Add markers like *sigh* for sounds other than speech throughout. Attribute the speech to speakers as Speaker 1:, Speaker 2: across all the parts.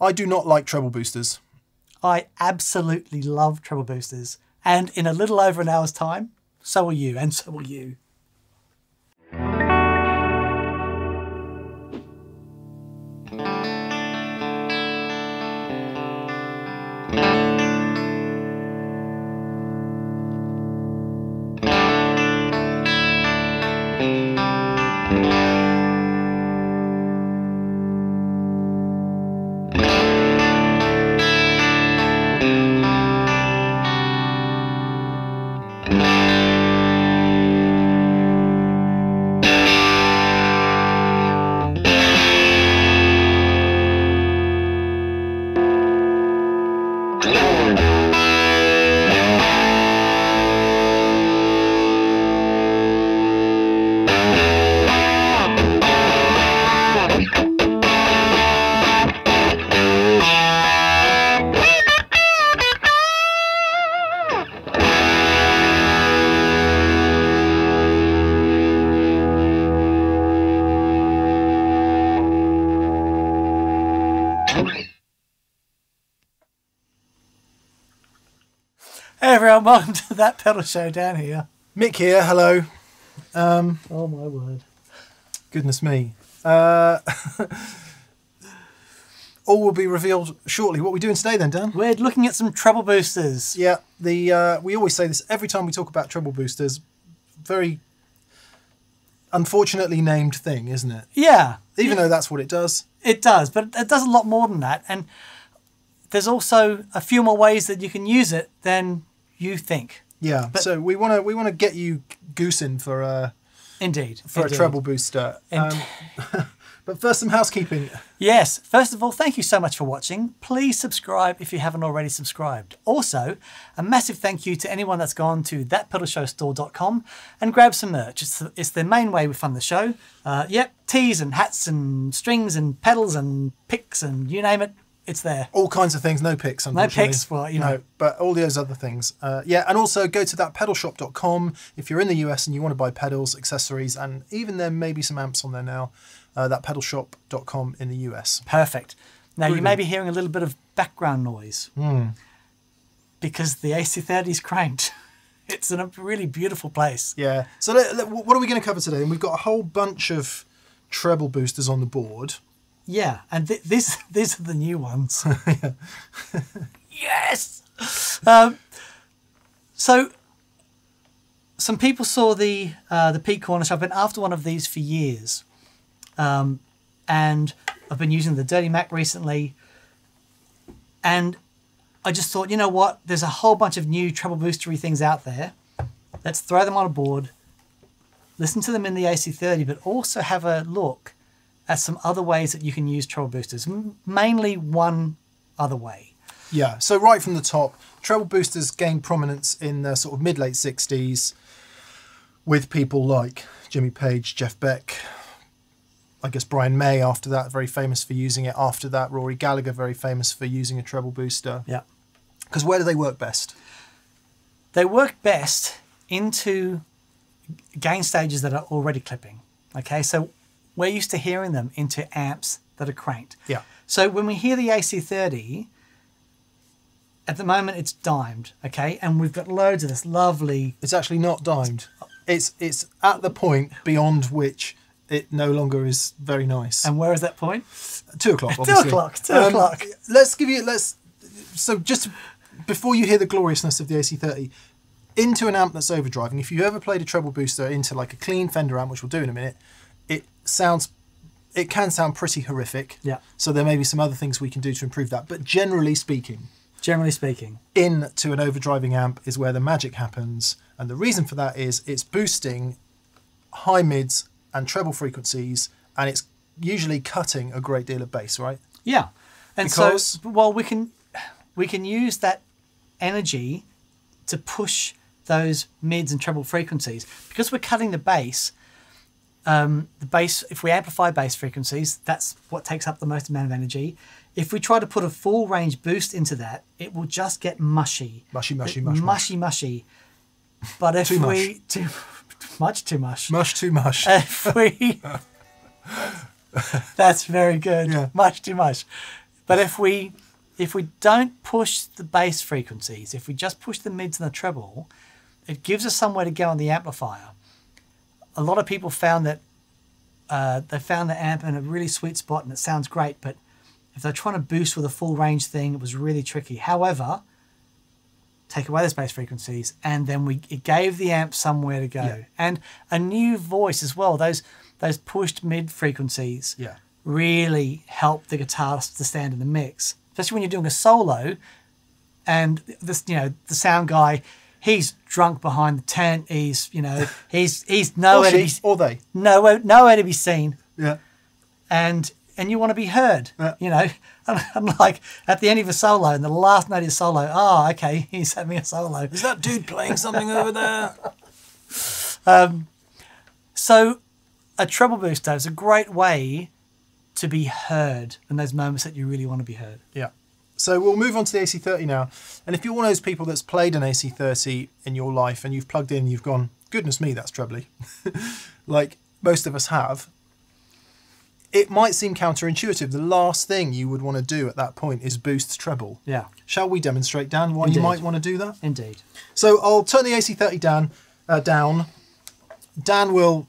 Speaker 1: I do not like treble boosters.
Speaker 2: I absolutely love treble boosters. And in a little over an hour's time, so will you, and so will you. That pedal show down here.
Speaker 1: Mick here, hello.
Speaker 2: Oh my word.
Speaker 1: Goodness me. Uh, *laughs* all will be revealed shortly. What are we doing today then, Dan?
Speaker 2: We're looking at some treble boosters.
Speaker 1: Yeah, the uh, we always say this every time we talk about treble boosters. Very unfortunately named thing, isn't it?
Speaker 2: Yeah,
Speaker 1: Even though that's what it does.
Speaker 2: it does, but it does a lot more than that. And there's also a few more ways that you can use it than you think.
Speaker 1: Yeah. so we want to we want to get you goosing for a
Speaker 2: Indeed.
Speaker 1: for
Speaker 2: indeed.
Speaker 1: a treble booster. Um, *laughs* but first, some housekeeping.
Speaker 2: Yes. First of all, thank you so much for watching. Please subscribe if you haven't already subscribed. Also, a massive thank you to anyone that's gone to thatpedalshowstore.com and grabbed some merch. It's the, it's the main way we fund the show. Uh, yep, tees and hats and strings and pedals and picks and you name it, it's there.
Speaker 1: all kinds of things. No picks, unfortunately.
Speaker 2: picks, well, you know.
Speaker 1: No, but all those other things. Uh, yeah, and also go to that thatpedalshop.com if you're in the US and you want to buy pedals, accessories, and even there may be some amps on there now. Uh, thatpedalshop.com in the US.
Speaker 2: Perfect. Now, you may be hearing a little bit of background noise because the AC30 is cranked. *laughs* It's in a really beautiful place.
Speaker 1: Yeah. So what are we going to cover today? And we've got a whole bunch of treble boosters on the board.
Speaker 2: Yeah, and th- this these are the new ones. *laughs* yes. Um, so, some people saw the uh, the Peak Corner Shop. I've been after one of these for years, um, and I've been using the Dirty Mac recently. And I just thought, you know what? There's a whole bunch of new treble boostery things out there. Let's throw them on a board. Listen to them in the AC30, but also have a look at some other ways that you can use treble boosters. Mainly one other way.
Speaker 1: Yeah. So right from the top, treble boosters gained prominence in the sort of mid late 60s with people like Jimmy Page, Jeff Beck, I guess Brian May after that, very famous for using it. After that, Rory Gallagher, very famous for using a treble booster.
Speaker 2: Yeah.
Speaker 1: Because where do they work best?
Speaker 2: They work best into gain stages that are already clipping. Okay, so we're used to hearing them into amps that are cranked.
Speaker 1: Yeah.
Speaker 2: So when we hear the AC30, at the moment it's dimed, okay, and we've got loads of this lovely.
Speaker 1: It's actually not dimed. It's it's at the point beyond which it no longer is very nice.
Speaker 2: And where is that point?
Speaker 1: two o'clock. *laughs*
Speaker 2: Two o'clock, two
Speaker 1: Um,
Speaker 2: o'clock.
Speaker 1: Let's give you let's. So just before you hear the gloriousness of the AC30, into an amp that's overdriving. If you ever played a treble booster into like a clean Fender amp, which we'll do in a minute, sounds. It can sound pretty horrific.
Speaker 2: Yeah.
Speaker 1: So there may be some other things we can do to improve that. But generally speaking,
Speaker 2: Generally speaking.
Speaker 1: into an overdriving amp is where the magic happens. And the reason for that is it's boosting high mids and treble frequencies, and it's usually cutting a great deal of bass, right?
Speaker 2: Yeah, and
Speaker 1: Because-
Speaker 2: so well we can we can use that energy to push those mids and treble frequencies because we're cutting the bass. Um, the bass, if we amplify bass frequencies, that's what takes up the most amount of energy. If we try to put a full range boost into that, it will just get mushy,
Speaker 1: Mushy, mushy,
Speaker 2: It-
Speaker 1: mush, mush.
Speaker 2: mushy, mushy. But if
Speaker 1: Too much.
Speaker 2: we *laughs* too much too much,
Speaker 1: Mush too much. *laughs*
Speaker 2: if we *laughs* that's very good
Speaker 1: Yeah.
Speaker 2: much too much But if we if we don't push the bass frequencies, if we just push the mids and the treble, it gives us somewhere to go on the amplifier. A lot of people found that uh, they found the amp in a really sweet spot and it sounds great, but if they're trying to boost with a full range thing, it was really tricky. However, take away the bass frequencies, and then we it gave the amp somewhere to go
Speaker 1: Yeah.
Speaker 2: and a new voice as well. Those those pushed mid frequencies
Speaker 1: Yeah.
Speaker 2: really help the guitar to stand in the mix, especially when you're doing a solo, and this you know the sound guy. He's drunk behind the tent. He's, you know, *laughs* he's he's
Speaker 1: Or,
Speaker 2: nowhere to be
Speaker 1: or they.
Speaker 2: nowhere nowhere to be seen
Speaker 1: Yeah.
Speaker 2: and and you want to be heard.
Speaker 1: Yeah.
Speaker 2: You know, *laughs* I'm like at the end of a solo, and the last note is solo. Oh, okay, *laughs* he's having a solo.
Speaker 1: Is that dude playing something over there?
Speaker 2: Um, So, a treble booster is a great way to be heard in those moments that you really want to be heard.
Speaker 1: Yeah. So we'll move on to the AC30 now. And if you're one of those people that's played an AC30 in your life and you've plugged in, you've gone, goodness me, that's trebly, *laughs* like most of us have, it might seem counterintuitive. The last thing you would want to do at that point is boost treble.
Speaker 2: Yeah,
Speaker 1: Shall we demonstrate, Dan, why
Speaker 2: Indeed.
Speaker 1: you might want to do that?
Speaker 2: indeed.
Speaker 1: So I'll turn the AC30 down. Uh, down. Dan will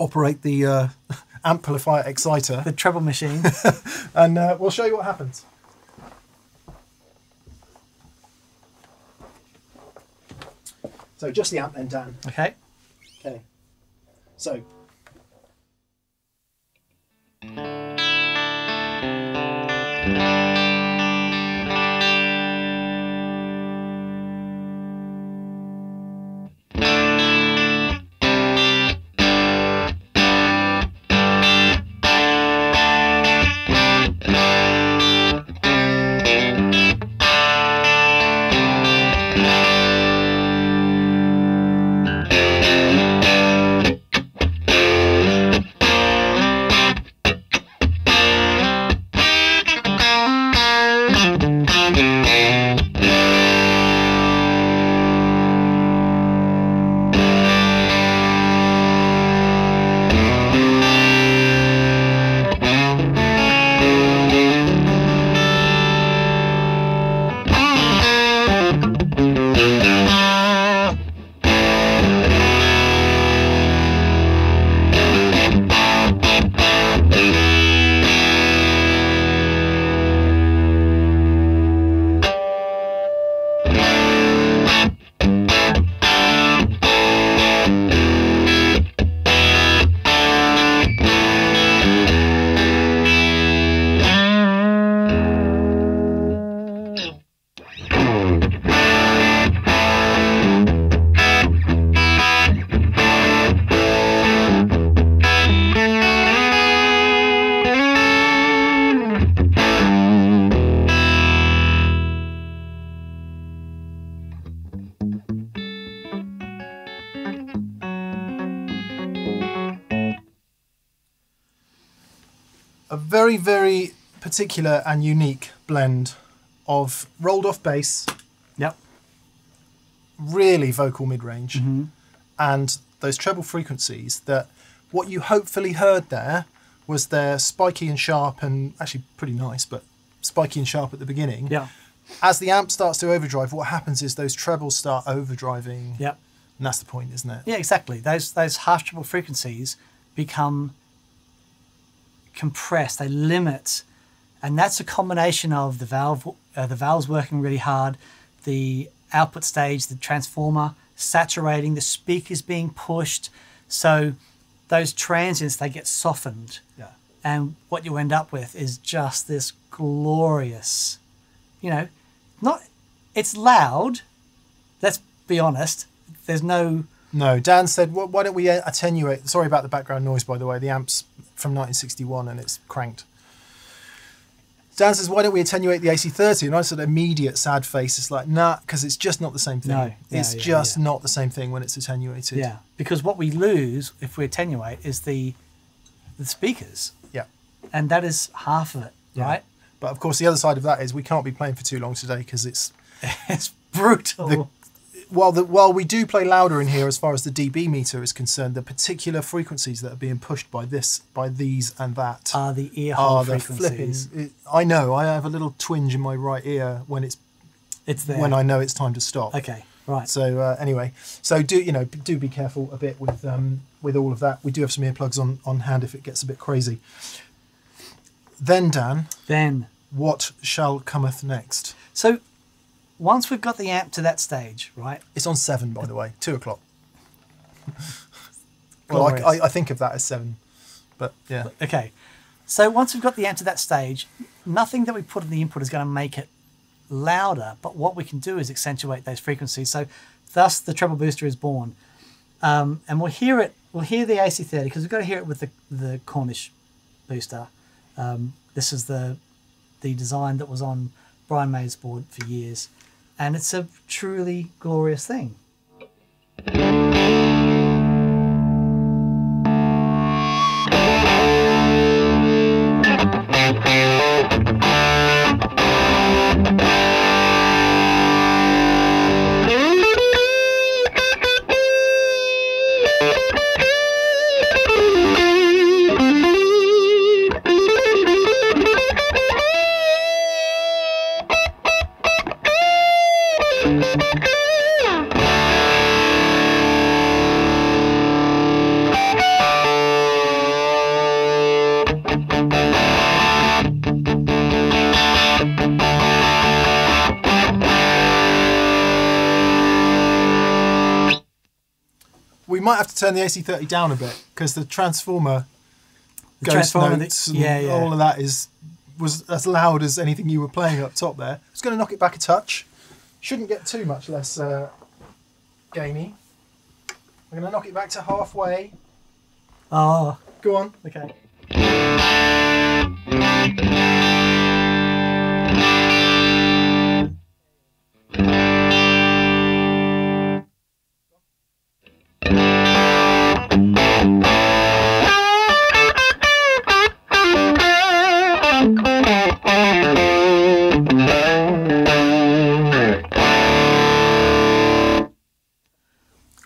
Speaker 1: operate the uh, *laughs* amplifier exciter,
Speaker 2: The treble machine. *laughs*
Speaker 1: and uh, we'll show you what happens. So just the amp then, Dan.
Speaker 2: okay.
Speaker 1: Okay. So. Particular and unique blend of rolled off bass,
Speaker 2: Yep.
Speaker 1: really vocal mid range, mm-hmm. and those treble frequencies that what you hopefully heard there was their spiky and sharp and actually pretty nice, but spiky and sharp at the beginning.
Speaker 2: Yeah.
Speaker 1: As the amp starts to overdrive, what happens is those trebles start overdriving.
Speaker 2: Yep.
Speaker 1: And that's the point, isn't it?
Speaker 2: Yeah, exactly. Those those half treble frequencies become compressed. They limit, and that's a combination of the valve, uh, the valves working really hard, the output stage, the transformer saturating, the speakers being pushed. So those transients they get softened,
Speaker 1: Yeah.
Speaker 2: and what you end up with is just this glorious, you know, not. It's loud. Let's be honest. There's no
Speaker 1: No, Dan said, why don't we uh, attenuate? Sorry about the background noise, by the way. The amp's from 1961 and it's cranked. Dan says, why don't we attenuate the AC30? And I said, immediate sad face. It's like, nah, because it's just not the same thing.
Speaker 2: No, yeah,
Speaker 1: it's
Speaker 2: yeah,
Speaker 1: just
Speaker 2: yeah.
Speaker 1: not the same thing when it's attenuated.
Speaker 2: Yeah, because what we lose if we attenuate is the the speakers,
Speaker 1: Yeah.
Speaker 2: and that is half of it, right?
Speaker 1: But of course, the other side of that is we can't be playing for too long today because it's *laughs*
Speaker 2: It's brutal.
Speaker 1: The- while the while we do play louder in here as far as the dB meter is concerned, the particular frequencies that are being pushed by this, by these and that,
Speaker 2: Are the ear hole
Speaker 1: are they flipping?
Speaker 2: frequencies?
Speaker 1: It, I know. I have a little twinge in my right ear when it's
Speaker 2: It's there.
Speaker 1: when I know it's time to stop.
Speaker 2: Okay, right.
Speaker 1: So uh, anyway, so do you know? Do be careful a bit with um, with all of that. We do have some earplugs on on hand if it gets a bit crazy. Then Dan,
Speaker 2: Then,
Speaker 1: what shall cometh next?
Speaker 2: so once we've got the amp to that stage, right?
Speaker 1: It's on seven, by the way, two o'clock. *laughs* well, I, I, think of that as seven, but yeah,
Speaker 2: Okay. So once we've got the amp to that stage, nothing that we put in the input is going to make it louder, but what we can do is accentuate those frequencies. So thus the treble booster is born. Um, and we'll hear it, we'll hear the AC30 because we've got to hear it with the, the Cornish booster. Um, this is the, the design that was on Brian May's board for years. And it's a truly glorious thing.
Speaker 1: To turn the AC30 down a bit because the transformer
Speaker 2: The
Speaker 1: ghost
Speaker 2: transformer
Speaker 1: notes and
Speaker 2: yeah, yeah.
Speaker 1: all of that is was as loud as anything you were playing up top there. It's going to knock it back a touch. Shouldn't get too much less uh, gamey. I'm going to knock it back to halfway.
Speaker 2: Oh,
Speaker 1: Go on.
Speaker 2: okay.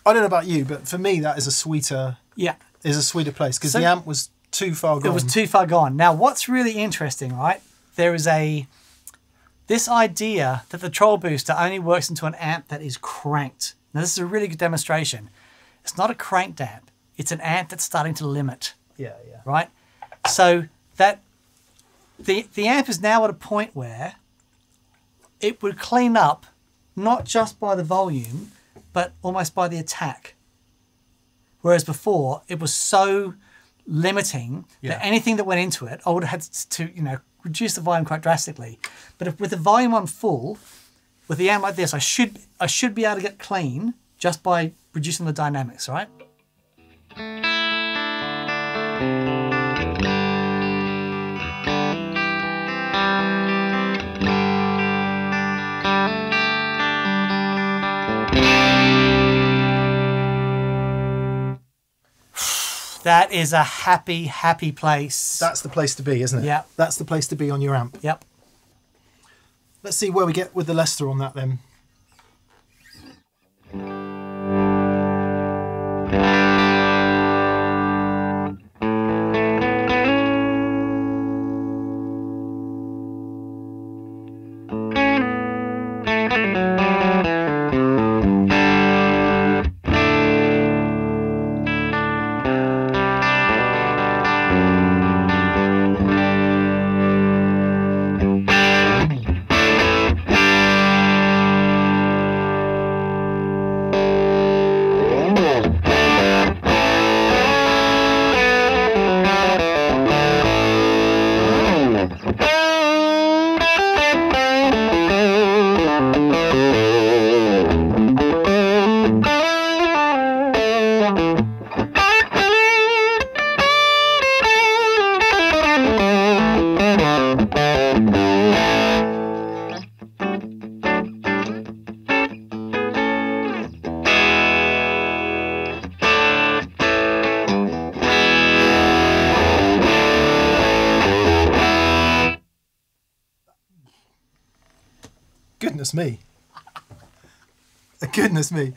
Speaker 1: I don't know about you, but for me that is a sweeter
Speaker 2: Yeah.
Speaker 1: is a sweeter place because
Speaker 2: So-
Speaker 1: the amp was too far gone.
Speaker 2: It was too far gone. Now, what's really interesting, right? There is a this idea that the treble booster only works into an amp that is cranked. Now, this is a really good demonstration. It's not a cranked amp. It's an amp that's starting to limit,
Speaker 1: yeah, yeah.
Speaker 2: right? So that the the amp is now at a point where it would clean up not just by the volume, but almost by the attack. Whereas before, it was so limiting
Speaker 1: Yeah.
Speaker 2: that anything that went into it, I would have had to, you know, reduce the volume quite drastically. But if, with the volume on full, with the amp like this, I should I should be able to get clean just by reducing the dynamics, right? That is a happy, happy place.
Speaker 1: That's the place to be, isn't it?
Speaker 2: Yeah.
Speaker 1: That's the place to be on your amp.
Speaker 2: yep.
Speaker 1: Let's see where we get with the Lester on that then. Goodness me. Goodness me.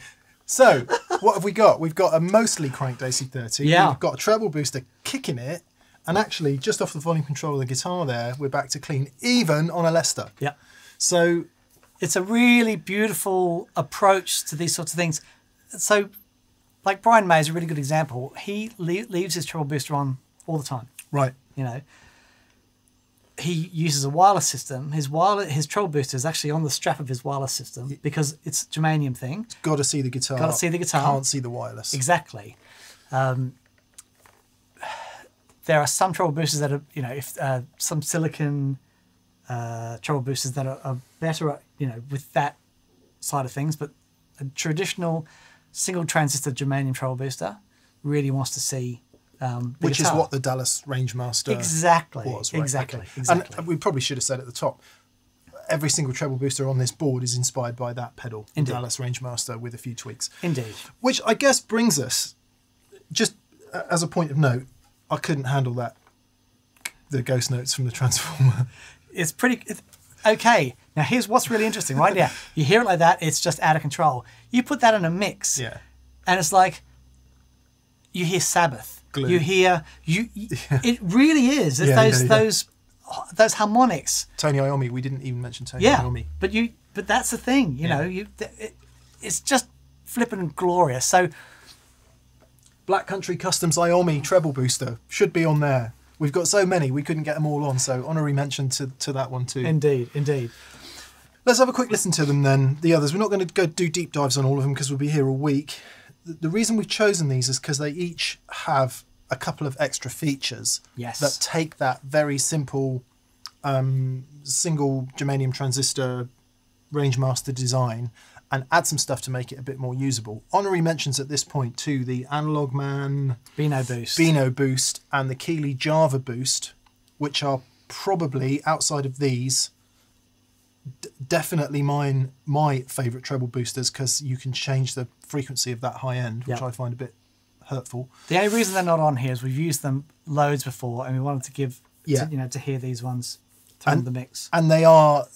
Speaker 1: So, what have we got? We've got a mostly cranked AC30.
Speaker 2: Yeah.
Speaker 1: We've got a treble booster kicking it. And actually, just off the volume control of the guitar there, we're back to clean, even on a Lester.
Speaker 2: Yeah.
Speaker 1: So,
Speaker 2: It's a really beautiful approach to these sorts of things. So, like Brian May is a really good example. He le- leaves his treble booster on all the time.
Speaker 1: right.
Speaker 2: You know, he uses a wireless system. His wireless, his treble booster is actually on the strap of his wireless system because it's a germanium thing.
Speaker 1: Got to see the guitar.
Speaker 2: Gotta see the guitar.
Speaker 1: Can't see the wireless.
Speaker 2: Exactly. Um, there are some treble boosters that are, you know, if uh, some silicon uh, treble boosters that are, are better, at, you know, with that side of things. But a traditional single transistor germanium treble booster really wants to see um,
Speaker 1: Which is what the Dallas Rangemaster
Speaker 2: exactly
Speaker 1: was. Right?
Speaker 2: exactly
Speaker 1: okay.
Speaker 2: exactly.
Speaker 1: And we probably should have said at the top, every single treble booster on this board is inspired by that pedal,
Speaker 2: Indeed.
Speaker 1: Dallas Rangemaster, with a few tweaks.
Speaker 2: Indeed.
Speaker 1: Which I guess brings us, just as a point of note, I couldn't handle that, the ghost notes from the Transformer.
Speaker 2: it's pretty it's, okay now here's what's really interesting right yeah you hear it like that it's just out of control you put that in a mix
Speaker 1: yeah.
Speaker 2: and it's like you hear sabbath
Speaker 1: Glue.
Speaker 2: you hear you, you- *laughs* it really is it's
Speaker 1: Yeah,
Speaker 2: those
Speaker 1: yeah, yeah.
Speaker 2: those those harmonics
Speaker 1: Tony Iommi, we didn't even mention Tony
Speaker 2: yeah
Speaker 1: Iommi.
Speaker 2: but you but that's the thing you
Speaker 1: Yeah.
Speaker 2: know you it, it's just flippant and glorious so
Speaker 1: Black Country Customs Iommi treble booster should be on there. We've got so many, we couldn't get them all on, so honorary mention to, to that one too.
Speaker 2: indeed indeed
Speaker 1: Let's have a quick listen to them then. The others, we're not going to go do deep dives on all of them because we'll be here all week. The, reason we've chosen these is because they each have a couple of extra features
Speaker 2: Yes.
Speaker 1: that take that very simple um, single germanium transistor Rangemaster design and add some stuff to make it a bit more usable. Honorary mentions at this point too the Analog Man
Speaker 2: Beano boost
Speaker 1: Beano Boost and the Keeley Java Boost, which are probably outside of these definitely mine my favorite treble boosters because you can change the frequency of that high end, which
Speaker 2: Yeah.
Speaker 1: I find a bit hurtful.
Speaker 2: the only reason they're not on here is we've used them loads before and we wanted to give
Speaker 1: Yeah.
Speaker 2: to, you know to hear these ones
Speaker 1: And-
Speaker 2: the mix
Speaker 1: And they are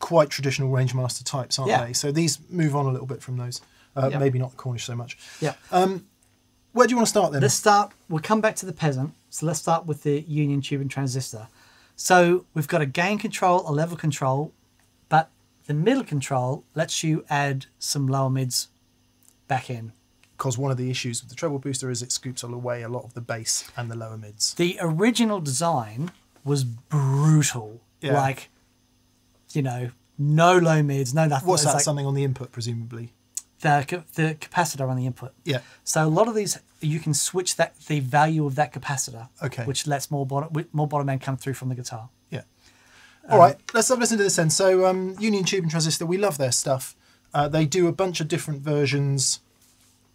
Speaker 1: quite traditional Rangemaster types, aren't
Speaker 2: Yeah.
Speaker 1: they? So these move on a little bit from those. Uh,
Speaker 2: Yeah.
Speaker 1: Maybe not Cornish so much.
Speaker 2: yeah Um,
Speaker 1: Where do you want to start then?
Speaker 2: Let's start. We'll come back to the peasant. So let's start with the union tube and transistor. So we've got a gain control, a level control, but the middle control lets you add some lower mids back in.
Speaker 1: Because one of the issues with the treble booster is it scoops all away a lot of the bass and the lower mids.
Speaker 2: The original design was brutal.
Speaker 1: Yeah.
Speaker 2: Like, you know, no low mids, no nothing.
Speaker 1: What's that?
Speaker 2: like
Speaker 1: Something on the input, presumably.
Speaker 2: The the capacitor on the input.
Speaker 1: Yeah.
Speaker 2: So a lot of these you can switch that the value of that capacitor,
Speaker 1: Okay.
Speaker 2: which lets more bottom more bottom end come through from the guitar.
Speaker 1: Yeah. All right, let's have a listen to this then. So, um, Union Tube and Transistor, we love their stuff. Uh, they do a bunch of different versions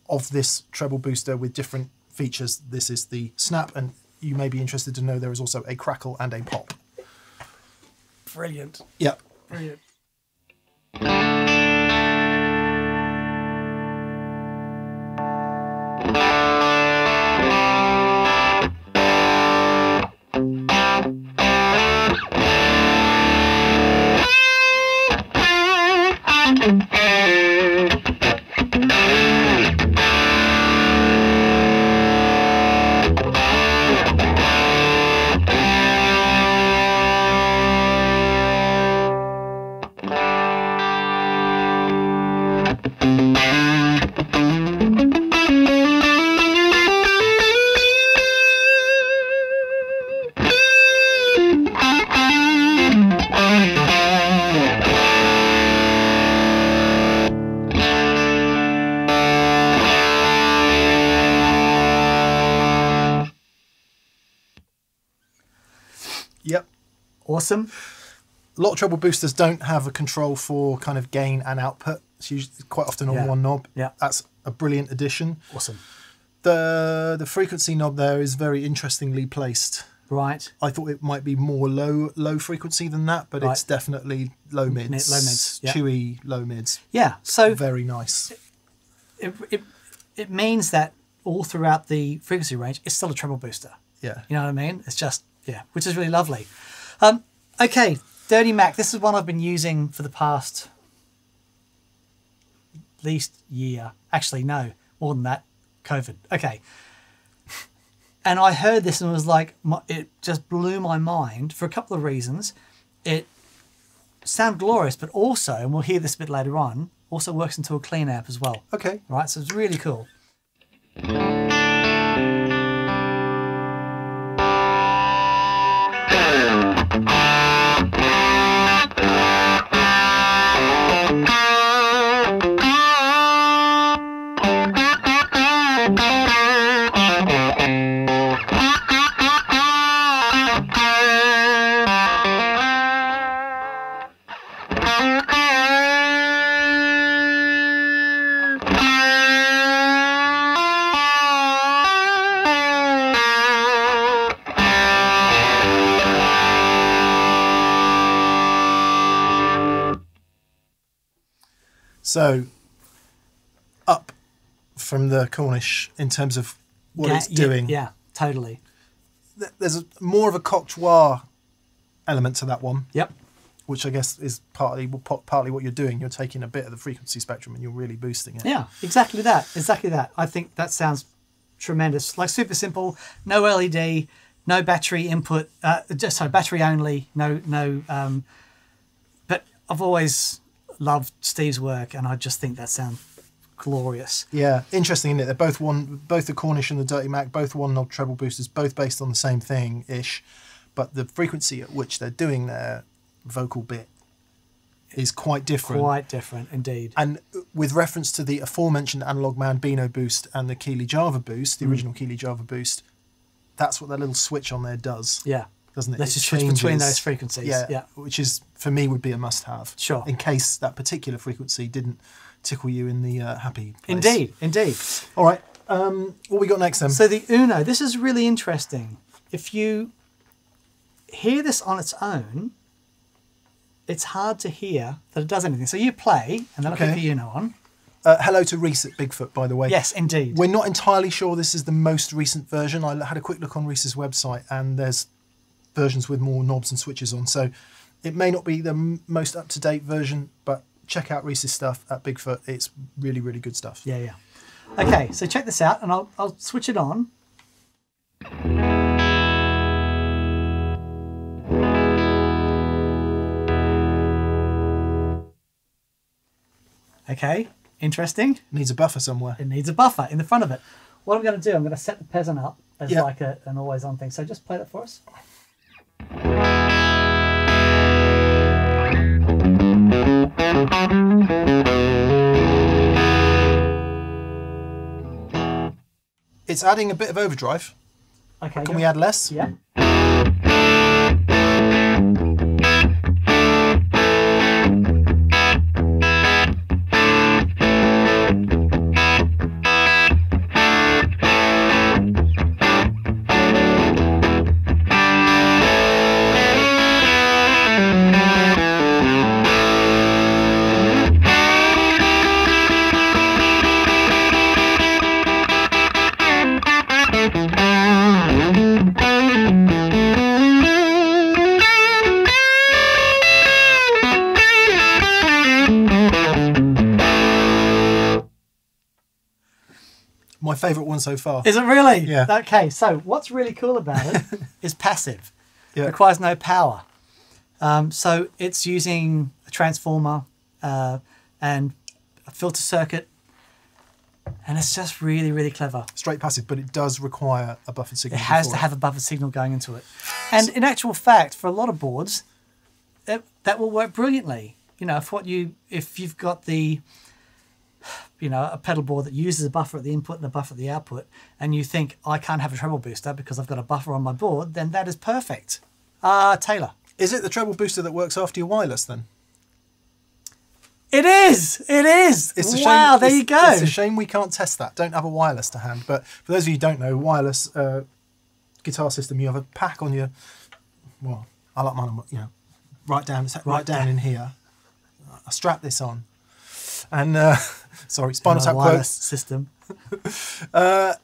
Speaker 1: of this treble booster with different features. This is the snap, and you may be interested to know there is also a crackle and a pop.
Speaker 2: Brilliant.
Speaker 1: Yeah.
Speaker 2: Brilliant. Awesome.
Speaker 1: A lot of treble boosters don't have a control for kind of gain and output. It's usually quite often on
Speaker 2: Yeah.
Speaker 1: one knob.
Speaker 2: Yeah.
Speaker 1: That's a brilliant addition.
Speaker 2: Awesome.
Speaker 1: The the frequency knob there is very interestingly placed.
Speaker 2: Right.
Speaker 1: I thought it might be more low low frequency than that, but it's definitely low mids.
Speaker 2: low mids, yeah.
Speaker 1: Chewy low mids.
Speaker 2: Yeah. So
Speaker 1: Very nice.
Speaker 2: it, it, it means that all throughout the frequency range, it's still a treble booster.
Speaker 1: Yeah.
Speaker 2: You know what I mean? It's just, yeah, which is really lovely. Um, okay, Dirty Mac. This is one I've been using for the past least year. Actually, no, more than that. COVID. Okay. And I heard this and it was like, it just blew my mind for a couple of reasons. It sounded glorious, but also, and we'll hear this a bit later on, also works into a clean app as well.
Speaker 1: Okay.
Speaker 2: Right, so it's really cool.
Speaker 1: So, up from the Cornish in terms of what
Speaker 2: yeah,
Speaker 1: it's doing.
Speaker 2: Yeah, totally.
Speaker 1: Th- There's a, more of a coctois element to that one,
Speaker 2: Yep.
Speaker 1: which I guess is partly partly what you're doing. You're taking a bit of the frequency spectrum and you're really boosting it.
Speaker 2: Yeah, exactly that. Exactly that. I think that sounds tremendous. Like super simple, no LED, no battery input, uh, just sorry, battery only, no no. Um, but I've always loved Steve's work, and I just think that sounds glorious.
Speaker 1: Yeah, interesting, isn't it? They're both one, both the Cornish and the Dirty Mac, both one knob treble boosters, both based on the same thing ish, but the frequency at which they're doing their vocal bit is quite different.
Speaker 2: Quite different indeed.
Speaker 1: And with reference to the aforementioned Analog Man Beano boost and the Keeley Java boost, the mm. original Keeley Java boost, that's what that little switch on there does,
Speaker 2: Yeah.
Speaker 1: Doesn't it?
Speaker 2: Let's
Speaker 1: It
Speaker 2: just switch between those frequencies.
Speaker 1: Yeah,
Speaker 2: Yeah.
Speaker 1: which is for me would be a must-have.
Speaker 2: Sure.
Speaker 1: In case that particular frequency didn't tickle you in the uh, happy. Place.
Speaker 2: Indeed, indeed.
Speaker 1: All right. Um, what we got next then?
Speaker 2: So the Uno, this is really interesting. If you hear this on its own, it's hard to hear that it does anything. So you play, and then I'll
Speaker 1: Okay.
Speaker 2: put the Uno on.
Speaker 1: Uh, hello to Reese at Bigfoot, by the way.
Speaker 2: Yes, indeed.
Speaker 1: We're not entirely sure this is the most recent version. I had a quick look on Reese's website, and there's versions with more knobs and switches on. So it may not be the m- most up to date version, but check out Reese's stuff at Bigfoot. It's really, really good stuff.
Speaker 2: Yeah, yeah. Okay, so check this out, and I'll, I'll switch it on. Okay, interesting.
Speaker 1: Needs a buffer somewhere.
Speaker 2: It needs a buffer in the front of it. What I'm going to do, I'm going to set the peasant up as
Speaker 1: Yeah.
Speaker 2: like a, an always on thing. So just play that for us.
Speaker 1: It's adding a bit of overdrive.
Speaker 2: Okay.
Speaker 1: Can we add less?
Speaker 2: Yeah.
Speaker 1: Favourite one so far.
Speaker 2: Is it really?
Speaker 1: Yeah.
Speaker 2: Okay, so what's really cool about it *laughs* is passive.
Speaker 1: Yeah.
Speaker 2: It requires no power. Um, so it's using a transformer uh, and a filter circuit, and it's just really, really clever.
Speaker 1: Straight passive, but it does require a buffered signal.
Speaker 2: It has to have a buffer signal going into it. And in actual fact, for a lot of boards, that, that will work brilliantly. You know, if what you if you've got the you know, a pedal board that uses a buffer at the input and a buffer at the output, and you think I can't have a treble booster because I've got a buffer on my board, then that is perfect. Uh Taylor.
Speaker 1: Is it the treble booster that works after your wireless then?
Speaker 2: It is. It is.
Speaker 1: It's a
Speaker 2: wow.
Speaker 1: shame,
Speaker 2: there you go.
Speaker 1: It's a shame we can't test that. Don't have a wireless to hand. But for those of you who don't know, wireless uh, guitar system, you have a pack on your. Well, I like mine. on, You know, right down, right,
Speaker 2: Right
Speaker 1: down
Speaker 2: down.
Speaker 1: in here. I strap this on, and uh, *laughs* sorry, Spinal Tap
Speaker 2: wireless
Speaker 1: quotes.
Speaker 2: system. *laughs*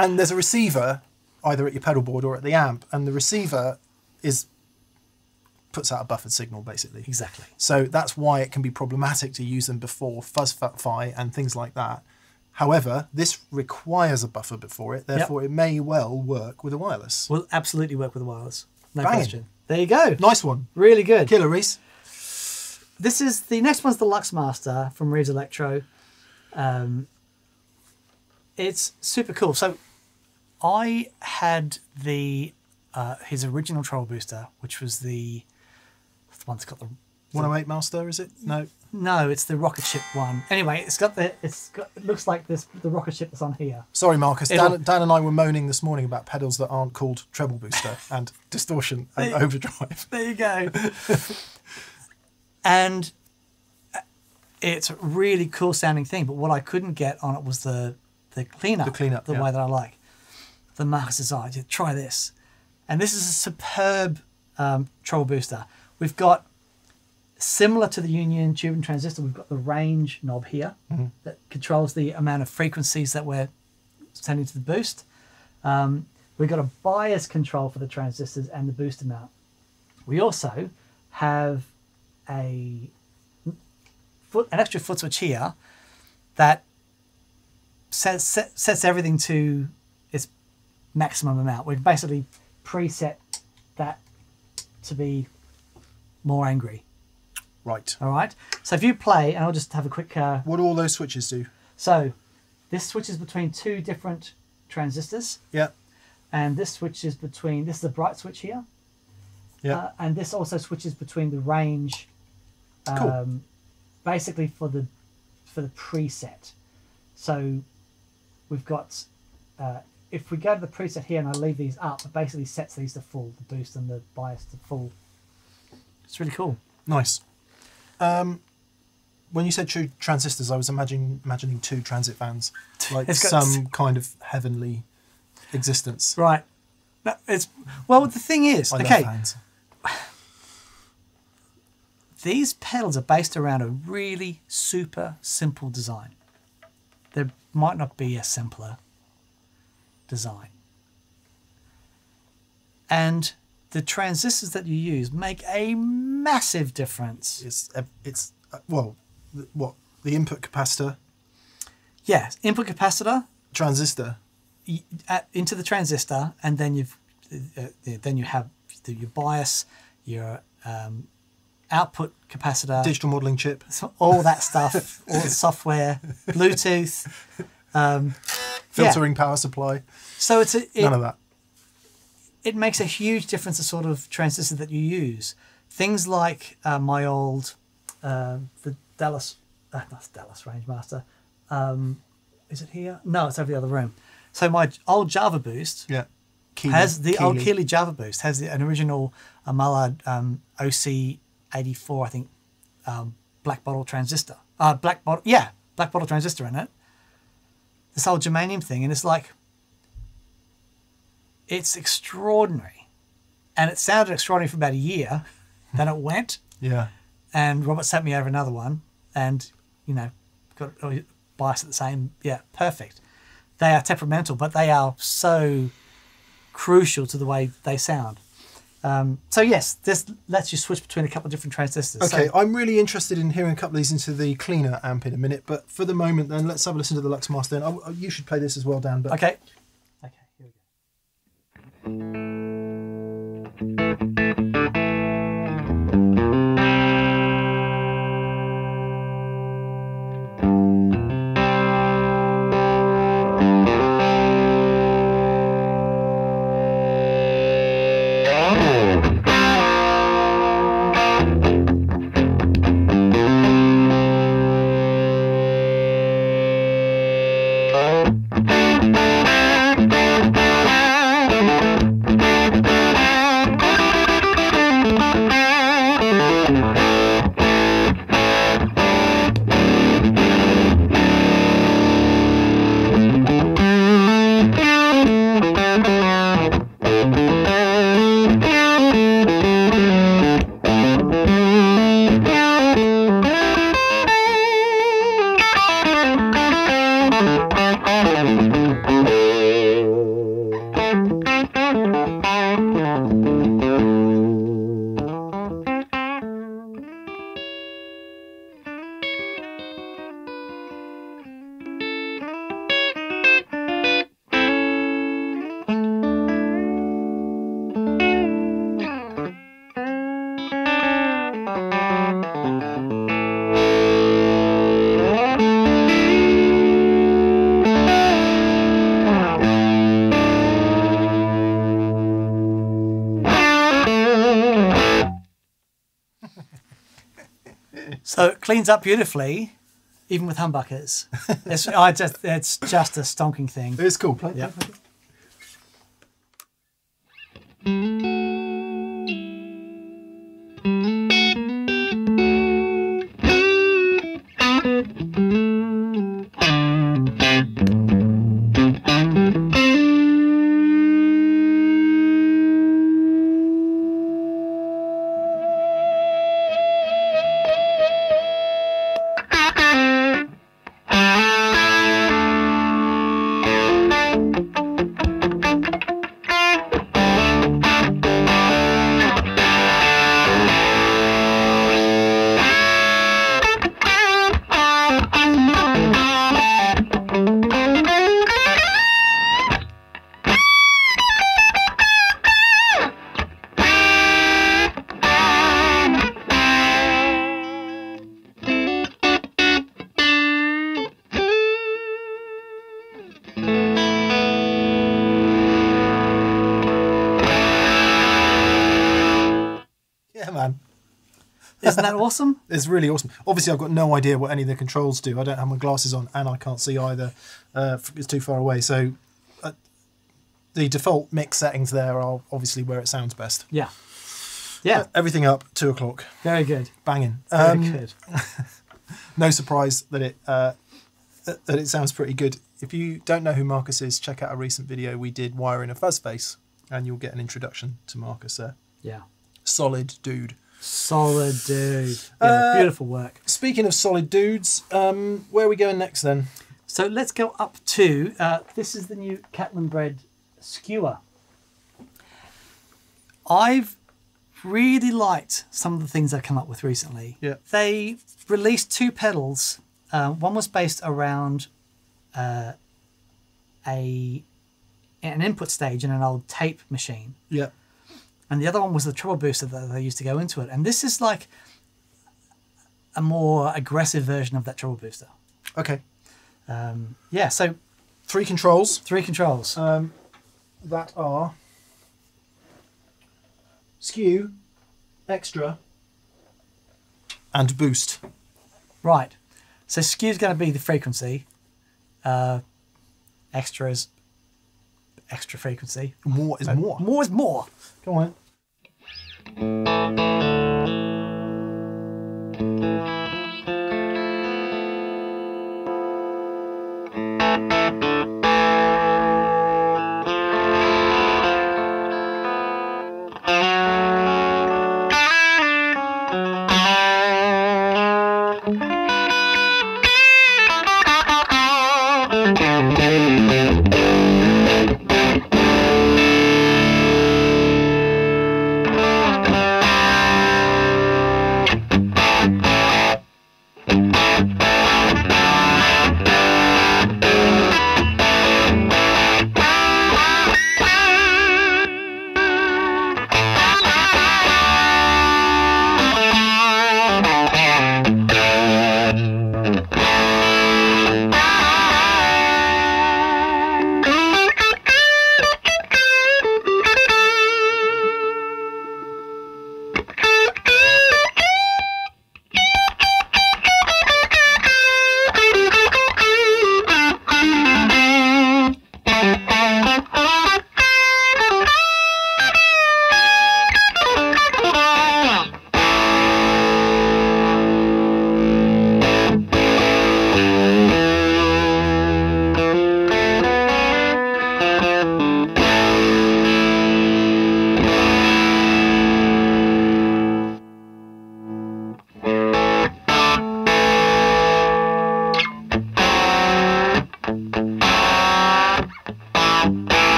Speaker 1: And there's a receiver either at your pedal board or at the amp, and the receiver is puts out a buffered signal basically.
Speaker 2: Exactly.
Speaker 1: So that's why it can be problematic to use them before Fuzz Face and things like that. However, this requires a buffer before it, therefore it may well work with a wireless.
Speaker 2: Will absolutely work with a wireless. No
Speaker 1: Banging.
Speaker 2: question. There you go.
Speaker 1: Nice one.
Speaker 2: Really good.
Speaker 1: Killer Reese.
Speaker 2: This is the next one's the Luxmaster from Reeves Electro. Um, it's super cool. So I had the uh, his original treble booster, which was the the one that's got the
Speaker 1: 108 Master, is it? No.
Speaker 2: no, it's the rocket ship one. Anyway, it's got the it's got it looks like this the rocket ship that's on here.
Speaker 1: Sorry, Marcus. Dan, Dan and I were moaning this morning about pedals that aren't called treble booster *laughs* and distortion and overdrive. *laughs*
Speaker 2: There you go. *laughs* and it's a really cool sounding thing, but what I couldn't get on it was the the cleanup,
Speaker 1: The cleanup,
Speaker 2: the
Speaker 1: yeah.
Speaker 2: way that I like. The Marcus design. Yeah, Try this, and this is a superb um, treble booster. We've got similar to the Union tube and transistor. We've got the range knob here
Speaker 1: Mm-hmm.
Speaker 2: that controls the amount of frequencies that we're sending to the boost. Um, we've got a bias control for the transistors and the boost amount. We also have a foot, an extra foot switch here that sets, set, sets everything to its maximum amount. We've basically preset that to be more angry.
Speaker 1: Right.
Speaker 2: All right. So if you play, and I'll just have a quick. Uh,
Speaker 1: What do all those switches do?
Speaker 2: so this switches between two different transistors,
Speaker 1: Yeah.
Speaker 2: and this switches between. This is a bright switch here.
Speaker 1: Yeah.
Speaker 2: Uh, and this also switches between the range, um,
Speaker 1: Cool.
Speaker 2: basically for the for the preset. So we've got uh, if we go to the preset here and I leave these up, it basically sets these to full, the boost and the bias to full. It's really cool.
Speaker 1: Nice. Um, when you said two transistors, I was imagining imagining two transit vans, *laughs* like some kind of heavenly existence.
Speaker 2: Right. No, it's well. The thing is,
Speaker 1: I
Speaker 2: okay. These pedals are based around a really super simple design. There might not be a simpler design. And the transistors that you use make a massive difference.
Speaker 1: It's uh, it's uh, well, th- what the input capacitor
Speaker 2: Yes, input capacitor
Speaker 1: transistor.
Speaker 2: into the transistor, and then you've uh, uh, then you have the, your bias, your um, output capacitor,
Speaker 1: digital modeling chip,
Speaker 2: so all that stuff, all the software, Bluetooth. Um,
Speaker 1: filtering power supply.
Speaker 2: so it's a, it,
Speaker 1: None of that.
Speaker 2: it makes a huge difference the sort of transistor that you use. Things like uh, my old um the Dallas, uh, not Dallas Rangemaster. Um, is it here? No, it's over the other room. So my old Java Boost
Speaker 1: Yeah. Keeley-
Speaker 2: has the old
Speaker 1: Keeley.
Speaker 2: Java Boost has the, an original Mullard um, OC84, I think, um, black bottle transistor. Uh, black bottle, yeah, black bottle transistor in it. This whole germanium thing, and it's like, it's extraordinary, and it sounded extraordinary for about a year. *laughs* then it went,
Speaker 1: Yeah.
Speaker 2: and Robert sent me over another one, and you know, got bias at the same. Yeah, perfect. They are temperamental, but they are so crucial to the way they sound. Um, so yes, this lets you switch between a couple of different transistors. So-
Speaker 1: Okay, I'm really interested in hearing a couple of these into the cleaner amp in a minute, but for the moment, then let's have a listen to the Lux Master. And oh, you should play this as well, Dan. But
Speaker 2: okay. Okay. Here we go. Cleans up beautifully, even with humbuckers. *laughs* It's, I just, it's just a stonking thing.
Speaker 1: It's cool. Play,
Speaker 2: Yeah.
Speaker 1: play, play. Yeah, It's really awesome. Obviously, I've got no idea what any of the controls do. I don't have my glasses on, and I can't see either. Uh, it's too far away. So, uh, the default mix settings there are obviously where it sounds best.
Speaker 2: Yeah. Yeah,
Speaker 1: Everything up, two o'clock,
Speaker 2: very good.
Speaker 1: banging.
Speaker 2: Very
Speaker 1: Um,
Speaker 2: good. *laughs*
Speaker 1: no surprise that it uh, that that it sounds pretty good. If you don't know who Marcus is, check out a recent video we did wiring a fuzz face, and you'll get an introduction to Marcus there.
Speaker 2: Yeah.
Speaker 1: Solid dude.
Speaker 2: Solid dude. Yeah,
Speaker 1: Uh,
Speaker 2: beautiful work.
Speaker 1: Speaking of solid dudes, um, where are we going next then?
Speaker 2: So let's go up to uh, this is the new Catalinbread skewer. I've really liked some of the things they've come up with recently.
Speaker 1: Yeah.
Speaker 2: They released two pedals. Uh, one was based around uh, a an input stage in an old tape machine,
Speaker 1: Yeah.
Speaker 2: And the other one was the treble booster that they used to go into it. And this is like a more aggressive version of that treble booster.
Speaker 1: Okay.
Speaker 2: Um, yeah. So
Speaker 1: Three controls
Speaker 2: three controls.
Speaker 1: um, that are skew, extra, and boost.
Speaker 2: Right. So skew is going to be the frequency. Uh, extra is extra frequency.
Speaker 1: More is more.
Speaker 2: More is more.
Speaker 1: Come on. Thank you.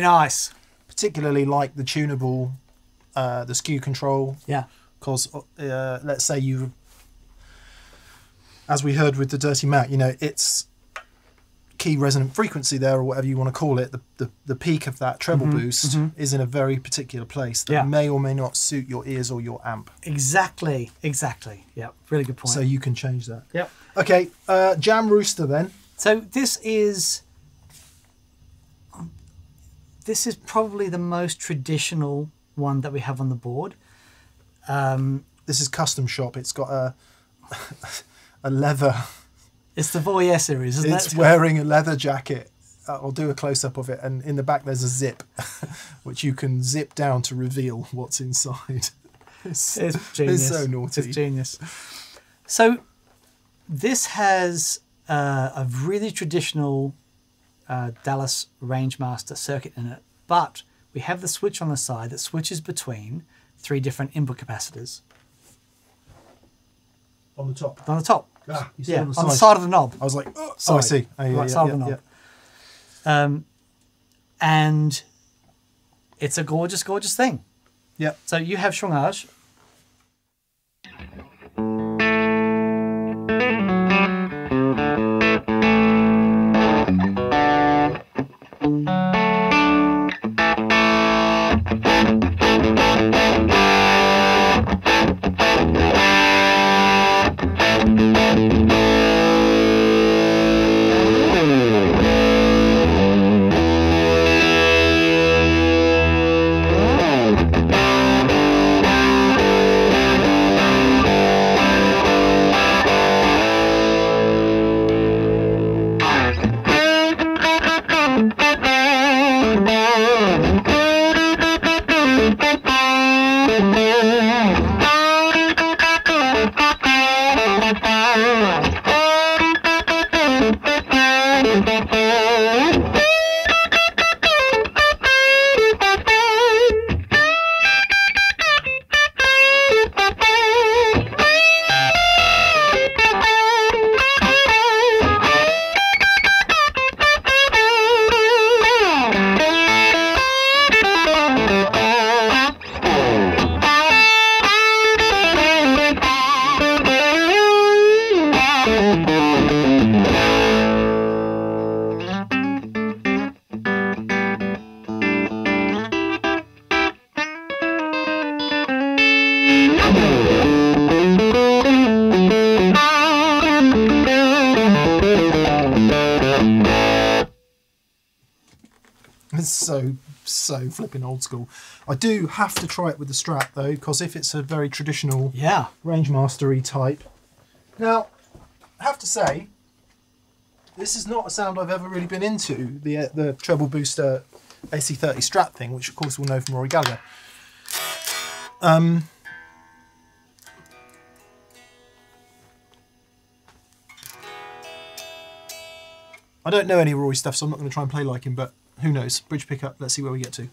Speaker 2: Very nice.
Speaker 1: Particularly like the tunable, uh, the skew control,
Speaker 2: Yeah.
Speaker 1: because uh, let's say you, as we heard with the Dirty Mac, you know, it's key resonant frequency there, or whatever you want to call it, the, the, the peak of that treble boost is in a very particular place that
Speaker 2: Yeah.
Speaker 1: may or may not suit your ears or your amp.
Speaker 2: Exactly. Exactly. Yeah. Really good point.
Speaker 1: So you can change that.
Speaker 2: yep.
Speaker 1: Okay, uh, Jam Rooster then.
Speaker 2: So this is this is probably the most traditional one that we have on the board. Um,
Speaker 1: This is custom shop. It's got a *laughs* a leather.
Speaker 2: it's the Voyeur series, isn't
Speaker 1: It's
Speaker 2: it?
Speaker 1: wearing a leather jacket. Uh, I'll do a close up of it, and in the back there's a zip, *laughs* which you can zip down to reveal what's inside. It's,
Speaker 2: It's genius.
Speaker 1: so naughty.
Speaker 2: It's genius. So this has uh, a really traditional uh, Dallas Rangemaster circuit in it, but we have the switch on the side that switches between three different input capacitors
Speaker 1: on the top.
Speaker 2: on the top.
Speaker 1: Ah,
Speaker 2: Yeah,
Speaker 1: on the
Speaker 2: on the
Speaker 1: side.
Speaker 2: of the knob.
Speaker 1: I was like, oh,
Speaker 2: Side.
Speaker 1: I see. Oh, yeah,
Speaker 2: right
Speaker 1: yeah,
Speaker 2: side
Speaker 1: yeah,
Speaker 2: of the knob. Um, and it's a gorgeous, gorgeous thing.
Speaker 1: Yeah.
Speaker 2: So you have Strongage.
Speaker 1: So so flipping old school. I do have to try it with the Strat though, because if it's a very traditional
Speaker 2: Yeah.
Speaker 1: range mastery type. Now, I have to say, this is not a sound I've ever really been into. The uh, the treble booster AC30 Strat thing, which of course we'll know from Rory Gallagher. Um, I don't know any Rory stuff, so I'm not going to try and play like him. But who knows? Bridge pickup. Let's see where we get to.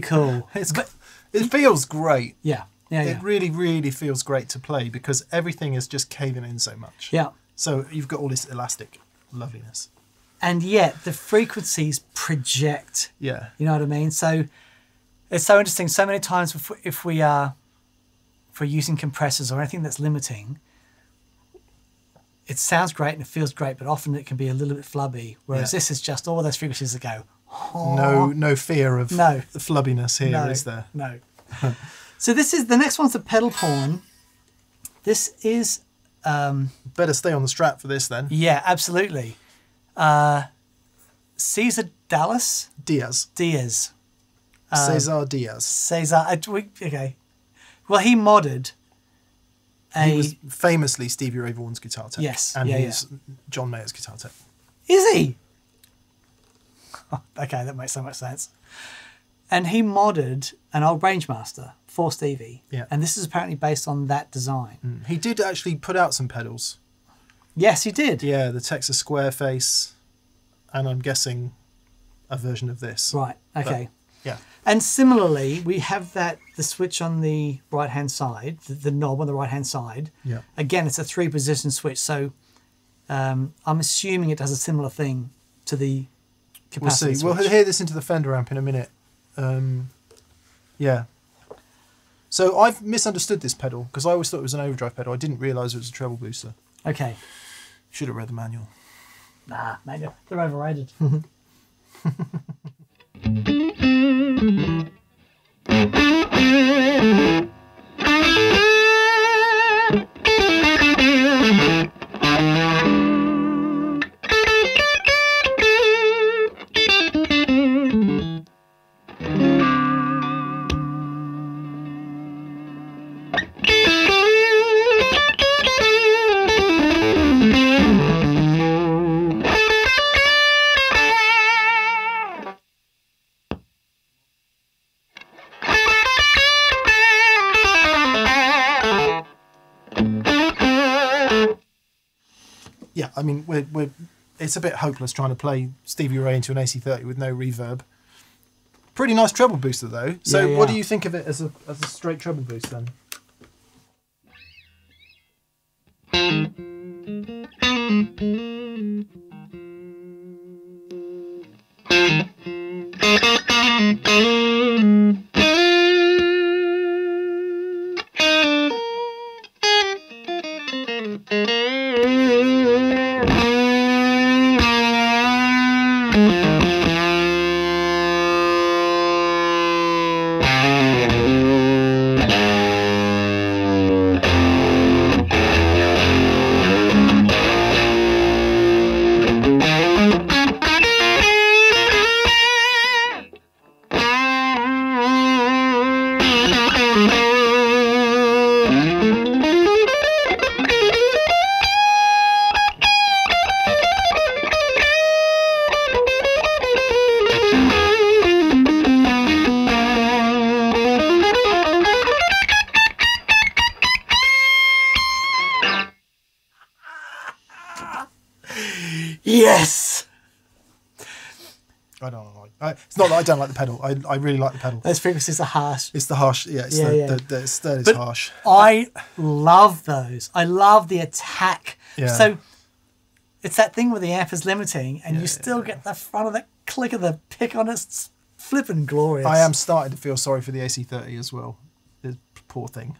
Speaker 2: Very cool. *laughs*
Speaker 1: It's it feels great.
Speaker 2: Yeah. Yeah. Yeah.
Speaker 1: It really, really feels great to play because everything is just caving in so much.
Speaker 2: yeah.
Speaker 1: So you've got all this elastic loveliness.
Speaker 2: And yet the frequencies project.
Speaker 1: Yeah.
Speaker 2: You know what I mean? So it's so interesting. So many times if we, if we are if we're using compressors or anything that's limiting, it sounds great and it feels great, but often it can be a little bit flubby. Whereas
Speaker 1: Yeah.
Speaker 2: this is just all those frequencies that go.
Speaker 1: No, no fear of
Speaker 2: No.
Speaker 1: the flubbiness here, is
Speaker 2: no,
Speaker 1: there?
Speaker 2: No. *laughs* so this is the next one's the pedal pawn. This is um,
Speaker 1: Better stay on the Strat for this then.
Speaker 2: yeah, absolutely. Uh, Cesar Dallas
Speaker 1: Diaz.
Speaker 2: Diaz.
Speaker 1: Cesar Diaz.
Speaker 2: Cesar. We, okay. Well, he modded. A,
Speaker 1: He was famously Stevie Ray Vaughan's guitar tech.
Speaker 2: Yes,
Speaker 1: And
Speaker 2: yeah,
Speaker 1: he's John Mayer's guitar tech.
Speaker 2: Is he? *laughs* okay, that makes so much sense. and he modded an old Rangemaster for Stevie.
Speaker 1: Yeah.
Speaker 2: And this is apparently based on that design.
Speaker 1: He did actually put out some pedals.
Speaker 2: Yes, he did.
Speaker 1: Yeah, the Texas Squareface, and I'm guessing a version of this.
Speaker 2: Right. Okay.
Speaker 1: Yeah.
Speaker 2: And similarly, we have that the switch on the right hand side, the, the knob on the right hand side.
Speaker 1: Yeah.
Speaker 2: Again, it's a three position switch, so um, I'm assuming it does a similar thing to the
Speaker 1: We'll see.
Speaker 2: switch.
Speaker 1: We'll hear this into the Fender amp in a minute. Um, yeah. So I've misunderstood this pedal because I always thought it was an overdrive pedal. I didn't realise it was a treble booster.
Speaker 2: Okay.
Speaker 1: Should have read the manual.
Speaker 2: Nah, maybe they're overrated. *laughs* *laughs*
Speaker 1: I mean, we're, we're it's a bit hopeless trying to play Stevie Ray into an AC30 with no reverb. Pretty nice treble booster though. So,
Speaker 2: Yeah,
Speaker 1: what do you think of it as a as a straight treble boost then? Not that I don't like the pedal. I, I really like the pedal.
Speaker 2: Those frequencies are harsh.
Speaker 1: It's the harsh. Yeah, it's
Speaker 2: Yeah,
Speaker 1: the,
Speaker 2: yeah.
Speaker 1: The, the, is
Speaker 2: But-
Speaker 1: harsh.
Speaker 2: I love those. I love the attack.
Speaker 1: Yeah.
Speaker 2: So it's that thing where the amp is limiting and
Speaker 1: Yeah,
Speaker 2: you still get the front of that click of the pick on it. It's flipping glorious.
Speaker 1: I am starting to feel sorry for the AC30 as well. The poor thing.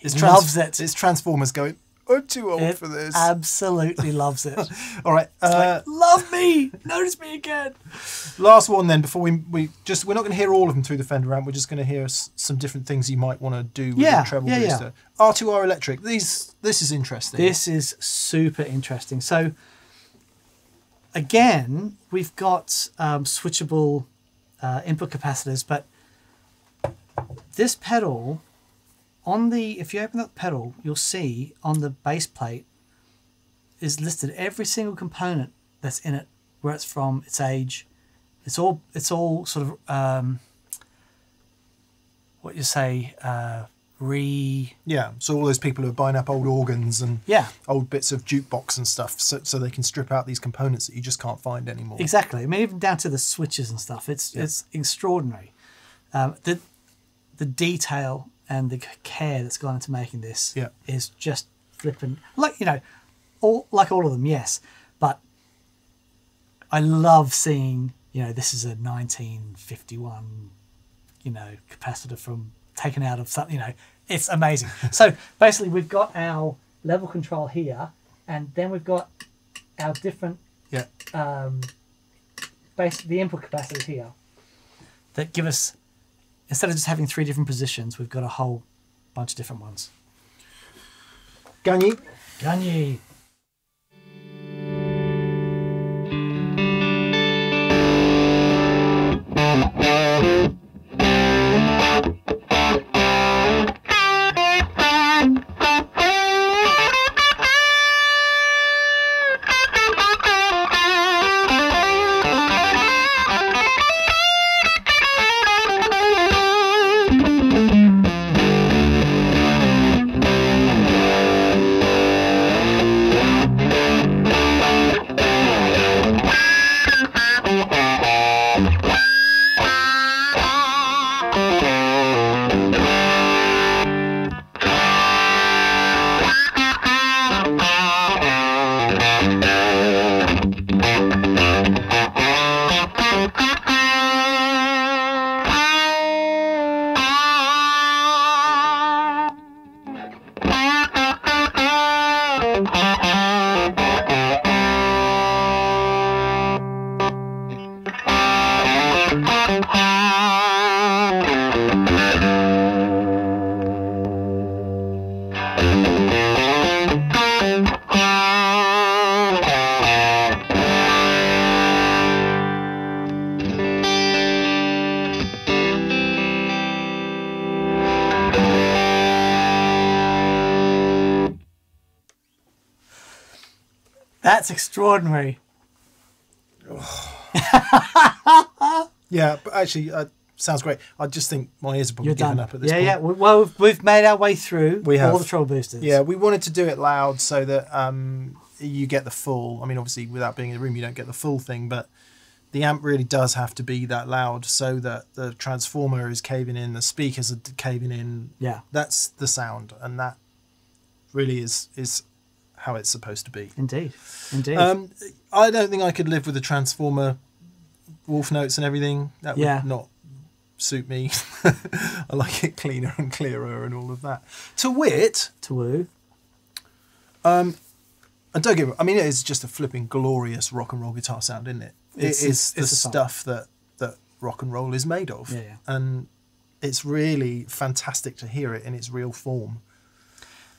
Speaker 1: It's
Speaker 2: loves it.
Speaker 1: It's Transformers going. I'm too old
Speaker 2: It
Speaker 1: for this.
Speaker 2: absolutely loves it. *laughs*
Speaker 1: All right. Uh,
Speaker 2: like, love me, notice me again.
Speaker 1: last one then. Before we we just we're not going to hear all of them through the Fender amp. We're just going to hear some different things you might want to do with
Speaker 2: Yeah,
Speaker 1: the treble
Speaker 2: yeah, yeah.
Speaker 1: booster. R2R electric. These this is interesting.
Speaker 2: This is super interesting. So again, we've got um, switchable uh, input capacitors, but this pedal on the if you open up the pedal, you'll see on the base plate is listed every single component that's in it, where it's from, its age. It's all it's all sort of um, what you say uh, re
Speaker 1: Yeah. So all those people who are buying up old organs and
Speaker 2: yeah
Speaker 1: old bits of jukebox and stuff, so so they can strip out these components that you just can't find anymore.
Speaker 2: Exactly. I mean, even down to the switches and stuff. It's
Speaker 1: Yeah.
Speaker 2: it's extraordinary. Um, the the detail and the care that's gone into making this
Speaker 1: Yeah.
Speaker 2: is just flipping. Like you know, all like all of them, yes. But I love seeing you know this is a 1951 you know capacitor from taken out of something. You know, it's amazing. *laughs* so basically, we've got our level control here, and then we've got our different
Speaker 1: Yeah.
Speaker 2: um, base the input capacitors here that give us instead of just having three different positions, we've got a whole bunch of different ones.
Speaker 1: Gagne.
Speaker 2: Gagne. That's extraordinary. *laughs*
Speaker 1: Yeah, but actually, uh, sounds great. I just think my ears are probably
Speaker 2: You're
Speaker 1: giving
Speaker 2: done.
Speaker 1: up at this
Speaker 2: yeah,
Speaker 1: point.
Speaker 2: yeah. We- Well, we've- we've made our way through
Speaker 1: We have.
Speaker 2: all the troll boosters.
Speaker 1: Yeah, we wanted to do it loud so that um, you get the full. I mean, obviously, without being in the room, you don't get the full thing, but the amp really does have to be that loud so that the transformer is caving in, the speakers are caving in.
Speaker 2: Yeah.
Speaker 1: That's the sound, and that really is is how it's supposed to be.
Speaker 2: Indeed. Indeed.
Speaker 1: Um, I don't think I could live with the transformer wolf notes and everything. That would
Speaker 2: Yeah.
Speaker 1: not suit me. *laughs* I like it cleaner and clearer and all of that. To wit,
Speaker 2: to woo.
Speaker 1: Um, and don't get me- I mean, it is just a flipping glorious rock and roll guitar sound, isn't it?
Speaker 2: It's-
Speaker 1: it is the stuff that that rock and roll is made of.
Speaker 2: Yeah, yeah.
Speaker 1: And it's really fantastic to hear it in its real form.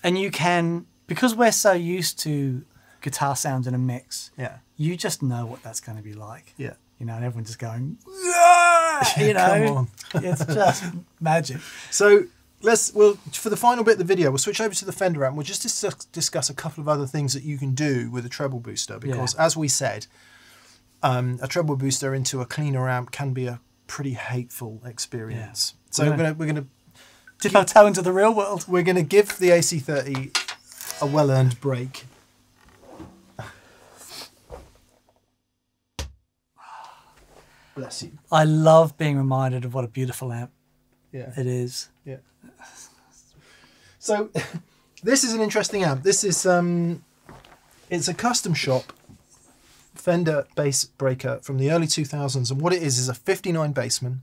Speaker 2: And you can, because we're so used to guitar sounds in a mix,
Speaker 1: Yeah.
Speaker 2: you just know what that's going to be like.
Speaker 1: Yeah.
Speaker 2: You know, and everyone's just going, *laughs* you know, *laughs* it's just magic.
Speaker 1: So let's well for the final bit of the video, we'll switch over to the Fender amp. We'll just dis- discuss a couple of other things that you can do with a treble booster because, as we said, um, a treble booster into a cleaner amp can be a pretty hateful experience. So
Speaker 2: We're gonna
Speaker 1: we're gonna
Speaker 2: Dip our toe into the real world.
Speaker 1: we're gonna give the AC30 a well-earned break. Bless you.
Speaker 2: I love being reminded of what a beautiful amp
Speaker 1: Yeah.
Speaker 2: it is.
Speaker 1: Yeah. So *laughs* this is an interesting amp. This is um it's a custom shop Fender bass breaker from the early 2000s and what it is is a 59 bassman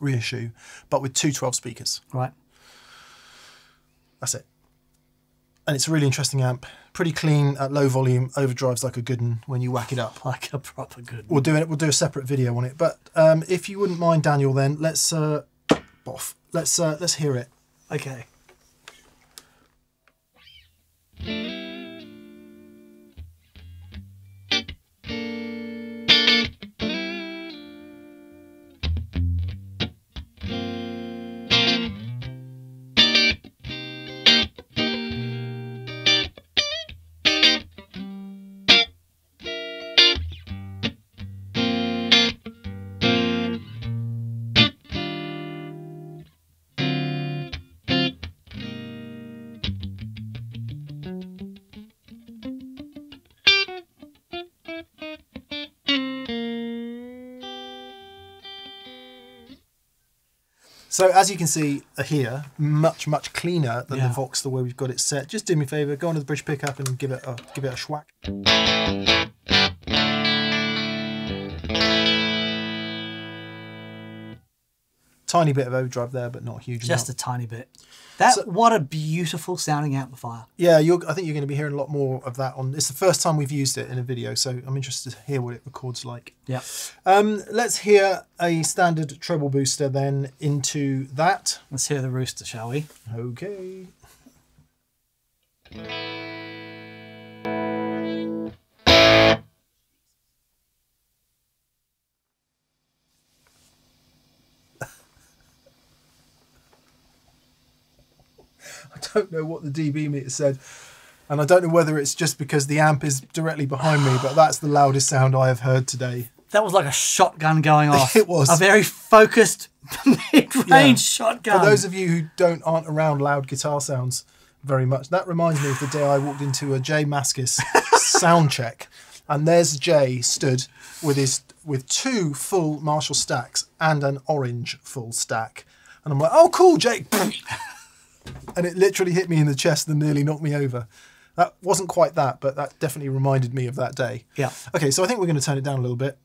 Speaker 1: reissue but with two 12 speakers.
Speaker 2: Right.
Speaker 1: That's it. And it's a really interesting amp. Pretty clean at low volume, overdrives like a good one when you whack it up.
Speaker 2: Like a proper good
Speaker 1: We'll do it. We'll do a separate video on it. But um, if you wouldn't mind, Daniel, then let's uh, boff. Let's uh, let's hear it.
Speaker 2: Okay.
Speaker 1: So as you can see uh, here, much much cleaner than
Speaker 2: Yeah.
Speaker 1: the Vox the way we've got it set. Just do me a favour, go onto the bridge pickup and give it a give it a schwack. Tiny bit of overdrive there, but not a huge
Speaker 2: Just a tiny bit. That
Speaker 1: So-
Speaker 2: what a beautiful sounding amplifier.
Speaker 1: yeah, you're, I think you're going to be hearing a lot more of that on. It's the first time we've used it in a video, so I'm interested to hear what it records like.
Speaker 2: Yeah.
Speaker 1: Um, let's hear a standard treble booster then into that.
Speaker 2: Let's hear the rooster, shall we?
Speaker 1: Okay. I don't know what the dB meter said, and I don't know whether it's just because the amp is directly behind me, but that's the loudest sound I have heard today.
Speaker 2: That was like a shotgun going off. *laughs*
Speaker 1: It was.
Speaker 2: a very focused *laughs* mid-range
Speaker 1: Yeah.
Speaker 2: shotgun.
Speaker 1: For those of you who don't aren't around loud guitar sounds very much, that reminds me of the day I walked into a J Mascis *laughs* sound check, and there's Jay stood with his with two full Marshall stacks and an orange full stack, and I'm like, oh cool, Jay, and it literally hit me in the chest and nearly knocked me over. That wasn't quite that, but that definitely reminded me of that day.
Speaker 2: Yeah.
Speaker 1: Okay, so I think we're going to turn it down a little bit.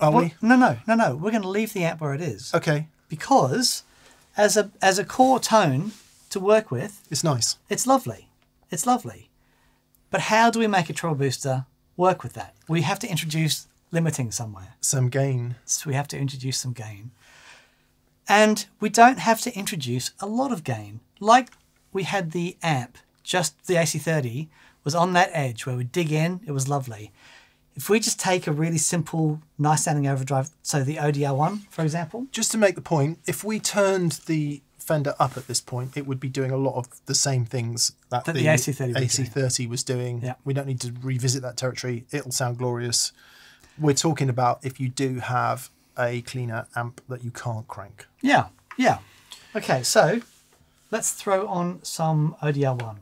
Speaker 1: Are
Speaker 2: Well,
Speaker 1: we?
Speaker 2: no, no, no, no. We're going to leave the amp where it is
Speaker 1: Okay,
Speaker 2: because, as a as a core tone to work with,
Speaker 1: it's nice.
Speaker 2: it's lovely. It's lovely. But how do we make a treble booster work with that? We have to introduce limiting somewhere.
Speaker 1: Some gain.
Speaker 2: So we have to introduce some gain. And we don't have to introduce a lot of gain. Like we had the amp, just the AC30 was on that edge where we dig in, it was lovely. If we just take a really simple, nice sounding overdrive, so the ODR one, for example,
Speaker 1: just to make the point, if we turned the Fender up at this point, it would be doing a lot of the same things that,
Speaker 2: That the AC30 was
Speaker 1: AC30 was doing.
Speaker 2: Yeah.
Speaker 1: We don't need to revisit that territory. It'll sound glorious. We're talking about if you do have a cleaner amp that you can't crank.
Speaker 2: Yeah, yeah. Okay, so let's throw on some ODR1.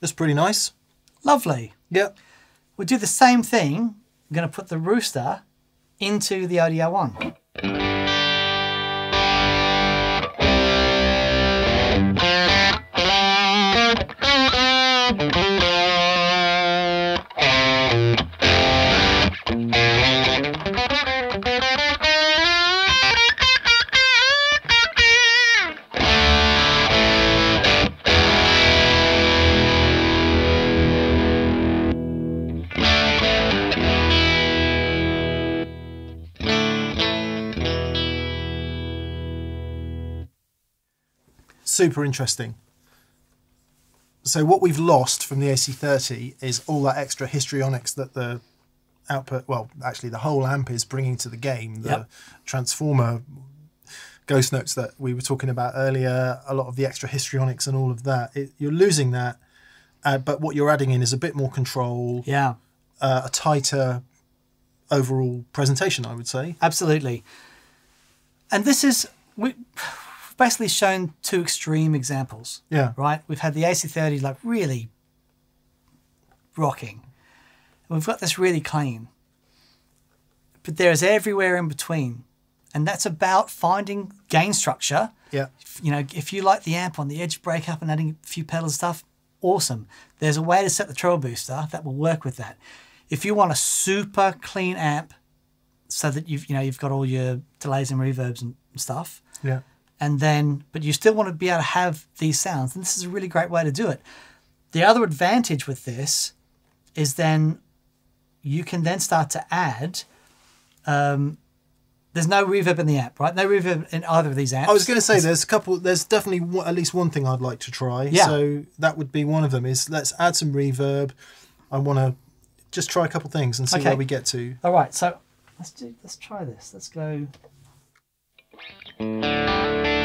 Speaker 1: That's pretty nice.
Speaker 2: Lovely.
Speaker 1: Yep.
Speaker 2: We'll do the same thing. I'm going to put the rooster into the ODR1.
Speaker 1: Super interesting. So what we've lost from the AC30 is all that extra histrionics that the output, well, actually the whole amp is bringing to the game. The
Speaker 2: Yep.
Speaker 1: transformer ghost notes that we were talking about earlier, a lot of the extra histrionics and all of that. It, you're losing that, uh, but what you're adding in is a bit more control,
Speaker 2: Yeah,
Speaker 1: uh, a tighter overall presentation, I would say.
Speaker 2: absolutely. And this is, we, basically shown two extreme examples.
Speaker 1: Yeah.
Speaker 2: right? We've had the AC30 like really rocking. And we've got this really clean. But there's everywhere in between. And that's about finding gain structure.
Speaker 1: Yeah.
Speaker 2: You know, if you like the amp on the edge break up and adding a few pedals and stuff, awesome. There's a way to set the treble booster that will work with that. If you want a super clean amp so that you've you know you've got all your delays and reverbs and stuff,
Speaker 1: Yeah.
Speaker 2: And then but you still want to be able to have these sounds and this is a really great way to do it the other advantage with this is then you can then start to add um, there's no reverb in the amp right no reverb in either of these amps
Speaker 1: I was going to say there's a couple. There's definitely one, at least one thing I'd like to try.
Speaker 2: Yeah.
Speaker 1: So that would be one of them. Is let's add some reverb. I want to just try a couple things and see
Speaker 2: Okay.
Speaker 1: where we get to.
Speaker 2: all right so let's do let's try this let's go and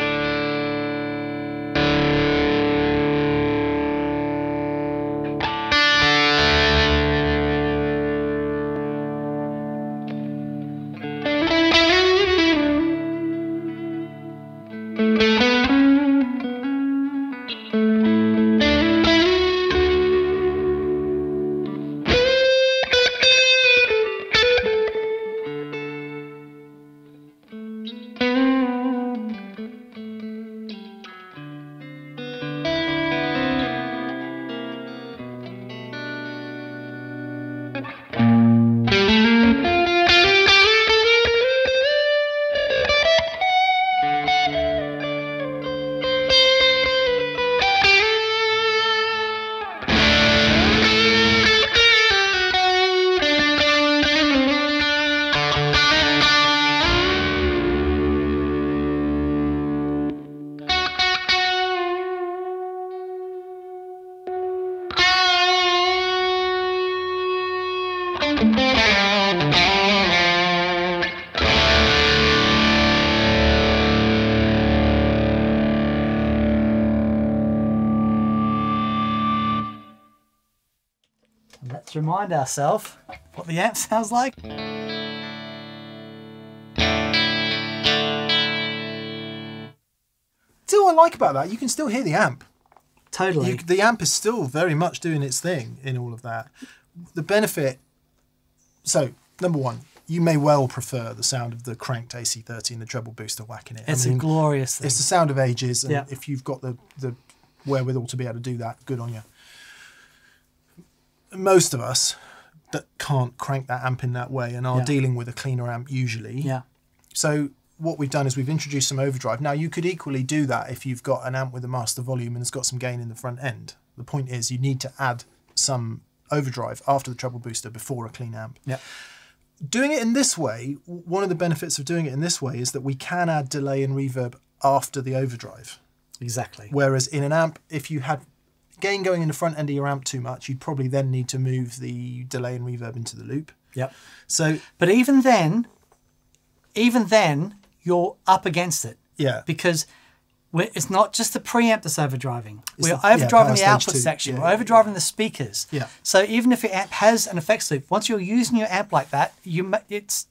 Speaker 2: ourselves what the amp *laughs* sounds like
Speaker 1: See what I like about that? You can still hear the amp.
Speaker 2: totally
Speaker 1: You, the amp is still very much doing its thing in all of that. The benefit. So number one, you may well prefer the sound of the cranked AC30 and the treble booster whacking it.
Speaker 2: it's
Speaker 1: I mean,
Speaker 2: a glorious thing
Speaker 1: it's the sound of ages, and
Speaker 2: Yeah.
Speaker 1: if you've got the the wherewithal to be able to do that, good on you. Most of us that can't crank that amp in that way and are
Speaker 2: Yeah.
Speaker 1: dealing with a cleaner amp usually.
Speaker 2: yeah
Speaker 1: So what we've done is we've introduced some overdrive. Now you could equally do that if you've got an amp with a master volume and it's got some gain in the front end. The point is you need to add some overdrive after the treble booster before a clean amp.
Speaker 2: Yeah.
Speaker 1: Doing it in this way, one of the benefits of doing it in this way is that we can add delay and reverb after the overdrive.
Speaker 2: Exactly.
Speaker 1: Whereas in an amp, if you had gain going in the front end of your amp too much, you'd probably then need to move the delay and reverb into the loop.
Speaker 2: Yep.
Speaker 1: So
Speaker 2: But even then, even then, you're up against it
Speaker 1: yeah,
Speaker 2: because it's not just the preamp that's overdriving. We're
Speaker 1: the-
Speaker 2: overdriving
Speaker 1: power
Speaker 2: the output
Speaker 1: two.
Speaker 2: section.
Speaker 1: Yeah,
Speaker 2: we're
Speaker 1: yeah,
Speaker 2: overdriving the speakers.
Speaker 1: Yeah.
Speaker 2: So even if your amp has an effects loop, once you're using your amp like that, you it's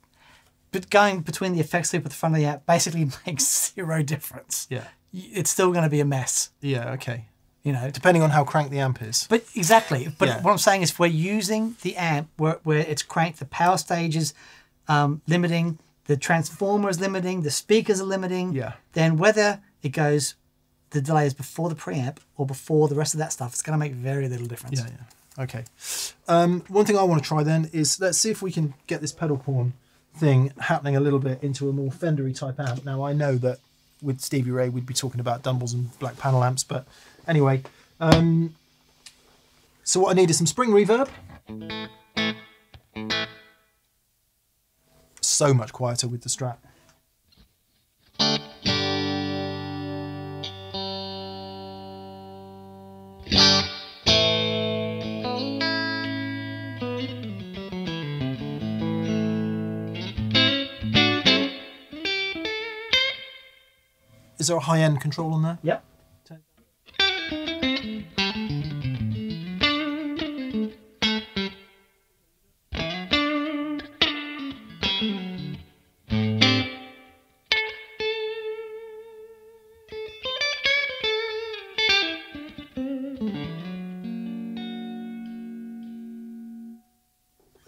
Speaker 2: but going between the effects loop at the front of the amp basically *laughs* makes zero difference.
Speaker 1: yeah,
Speaker 2: It's still going to be a mess,
Speaker 1: yeah. Okay.
Speaker 2: You know.
Speaker 1: Depending on how cranked the amp is.
Speaker 2: But exactly. But
Speaker 1: Yeah.
Speaker 2: what I'm saying is, if we're using the amp where, where it's cranked, the power stage is um, limiting, the transformer is limiting, the speakers are limiting.
Speaker 1: Yeah.
Speaker 2: Then whether it goes, the delay is before the preamp or before the rest of that stuff, it's going to make very little difference.
Speaker 1: Yeah, yeah. Okay. Um, one thing I want to try then is let's see if we can get this pedal pawn thing happening a little bit into a more Fendery type amp. Now I know that with Stevie Ray we'd be talking about Dumbles and black panel amps, but anyway. Um, so what I need is some spring reverb. So much quieter with the Strat. Is there a high end control on there?
Speaker 2: Yep.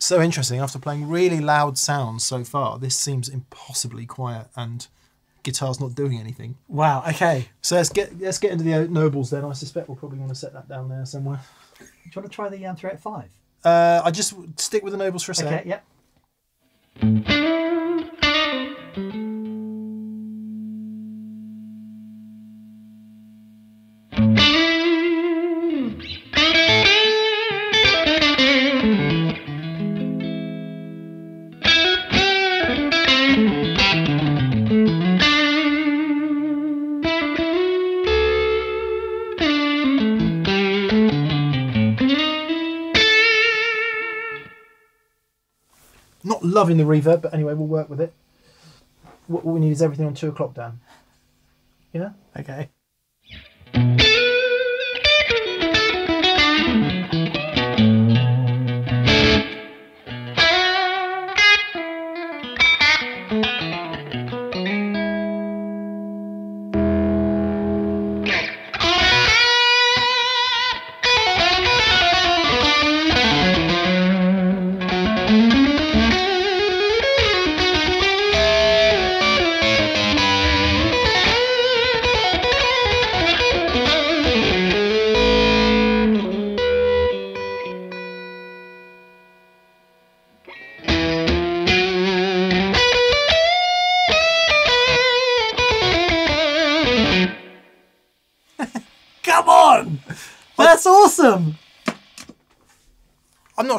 Speaker 1: So interesting. After playing really loud sounds so far, this seems impossibly quiet and guitar's not doing anything.
Speaker 2: Wow. Okay.
Speaker 1: So let's get let's get into the Nobels then. I suspect we'll probably want to set that down there somewhere.
Speaker 2: Do you want to try the um, 385?
Speaker 1: Uh, I just stick with the Nobels for a second.
Speaker 2: Okay. Yep.
Speaker 1: Loving the reverb, but anyway, we'll work with it. What, we need is everything on two o'clock down. Yeah.
Speaker 2: Okay.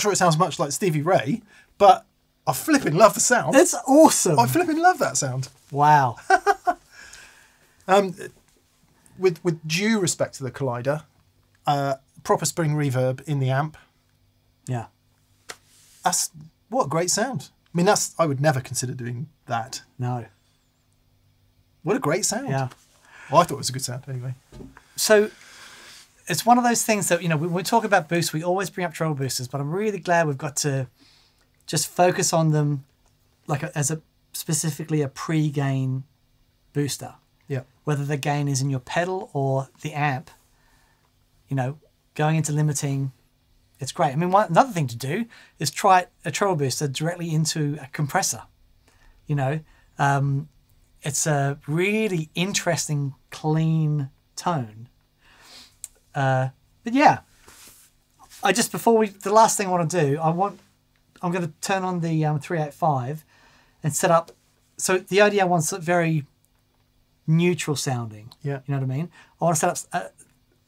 Speaker 1: Sure it sounds much like Stevie Ray, but I flipping love the sound.
Speaker 2: It's awesome.
Speaker 1: I flipping love that sound.
Speaker 2: Wow. *laughs*
Speaker 1: um, With with due respect to the Collider, uh, proper spring reverb in the amp.
Speaker 2: Yeah.
Speaker 1: That's what a great sound. I mean, that's I would never consider doing that.
Speaker 2: No.
Speaker 1: What a great sound.
Speaker 2: Yeah.
Speaker 1: Well, I thought it was a good sound anyway.
Speaker 2: So it's one of those things that you know when we talk about boosts, we always bring up treble boosters, but I'm really glad we've got to just focus on them like a, as a specifically a pre-gain booster,
Speaker 1: Yeah.
Speaker 2: whether the gain is in your pedal or the amp. You know, going into limiting, it's great. I mean, one another thing to do is try a treble booster directly into a compressor. You know, um, it's a really interesting, clean tone. Uh, but yeah, I just before we the last thing I want to do, I want I'm going to turn on the um, 385 and set up so the ODR one's a very neutral sounding.
Speaker 1: Yeah.
Speaker 2: You know what I mean? I want to set up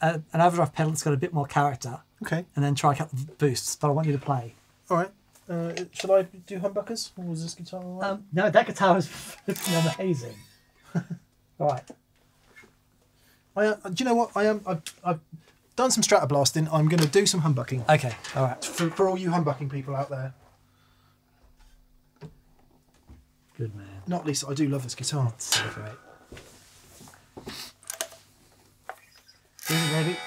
Speaker 2: a, a, an overdrive pedal that's got a bit more character
Speaker 1: Okay.
Speaker 2: and then try a couple of boosts, but I want you to play.
Speaker 1: All right. Uh, shall I do humbuckers? Or was this guitar right?
Speaker 2: Um, no, that guitar is *laughs* amazing. *laughs* All right.
Speaker 1: I, uh, do you know what? I am. I've, I've done some Stratablasting. I'm going to do some humbucking
Speaker 2: Okay. All right.
Speaker 1: for, for all you humbucking people out there.
Speaker 2: Good man.
Speaker 1: Not least, I do love this guitar.
Speaker 2: So great. Is it ready?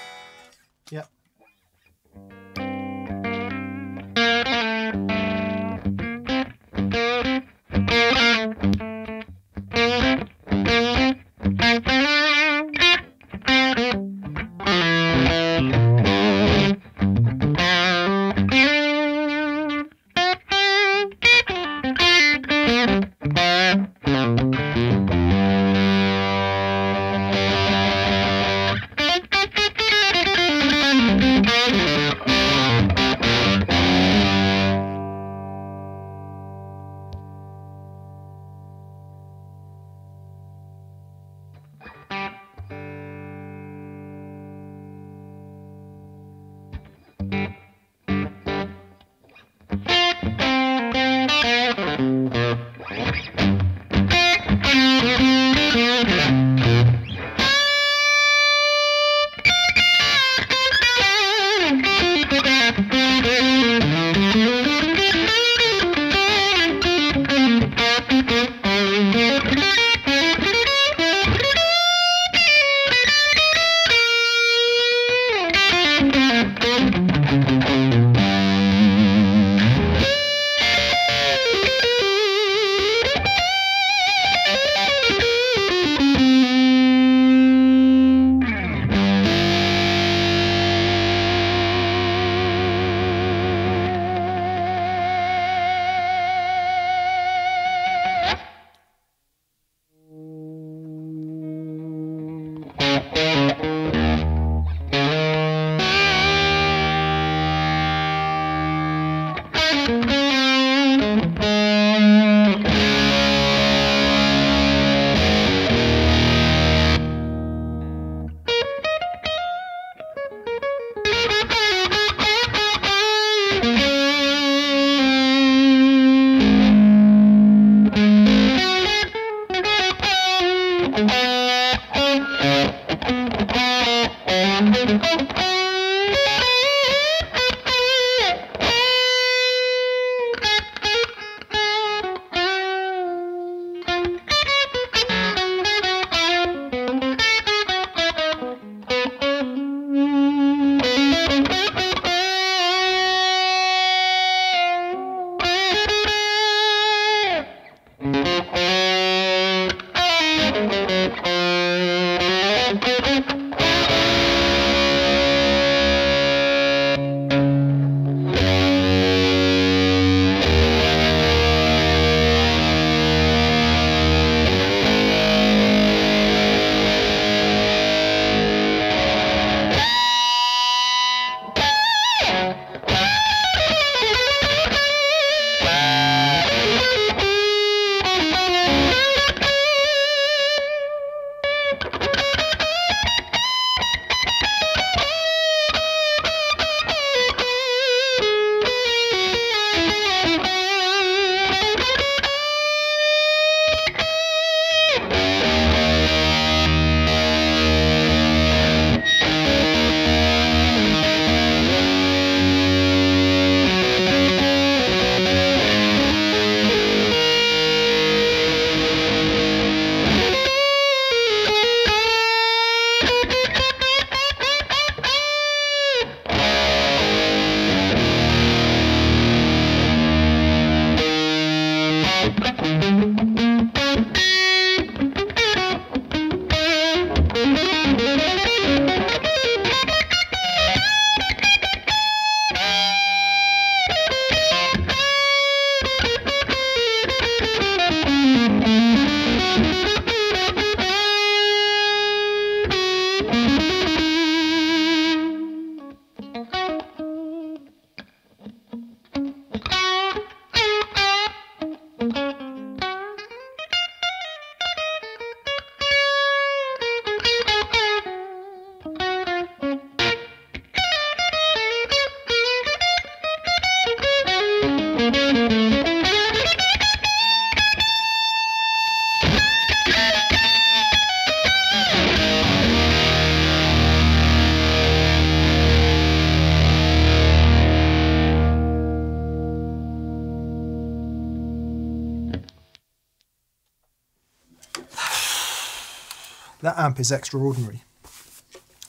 Speaker 1: Amp is extraordinary.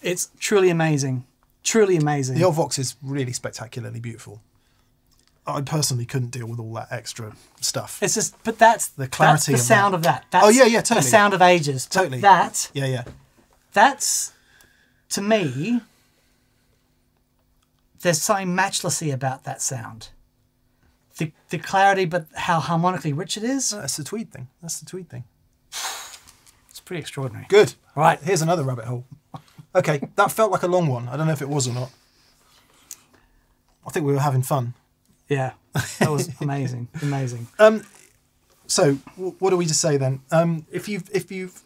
Speaker 2: It's truly amazing. Truly amazing.
Speaker 1: The old Vox is really spectacularly beautiful. I personally couldn't deal with all that extra stuff.
Speaker 2: It's just, but that's
Speaker 1: The clarity
Speaker 2: That's
Speaker 1: of
Speaker 2: the sound
Speaker 1: that.
Speaker 2: of that. That's
Speaker 1: Oh, yeah, yeah, totally.
Speaker 2: The sound of ages. But
Speaker 1: Totally.
Speaker 2: That
Speaker 1: Yeah, yeah.
Speaker 2: that's to me. There's something matchlessly about that sound. The the clarity, but how harmonically rich it is.
Speaker 1: That's the tweed thing. That's the tweed thing.
Speaker 2: Pretty extraordinary.
Speaker 1: Good.
Speaker 2: Right.
Speaker 1: Here's another rabbit hole. *laughs* Okay, that felt like a long one. I don't know if it was or not. I think we were having fun.
Speaker 2: Yeah, that was *laughs* amazing. amazing.
Speaker 1: Um, So, w- what are we to say then? Um, if you've if you've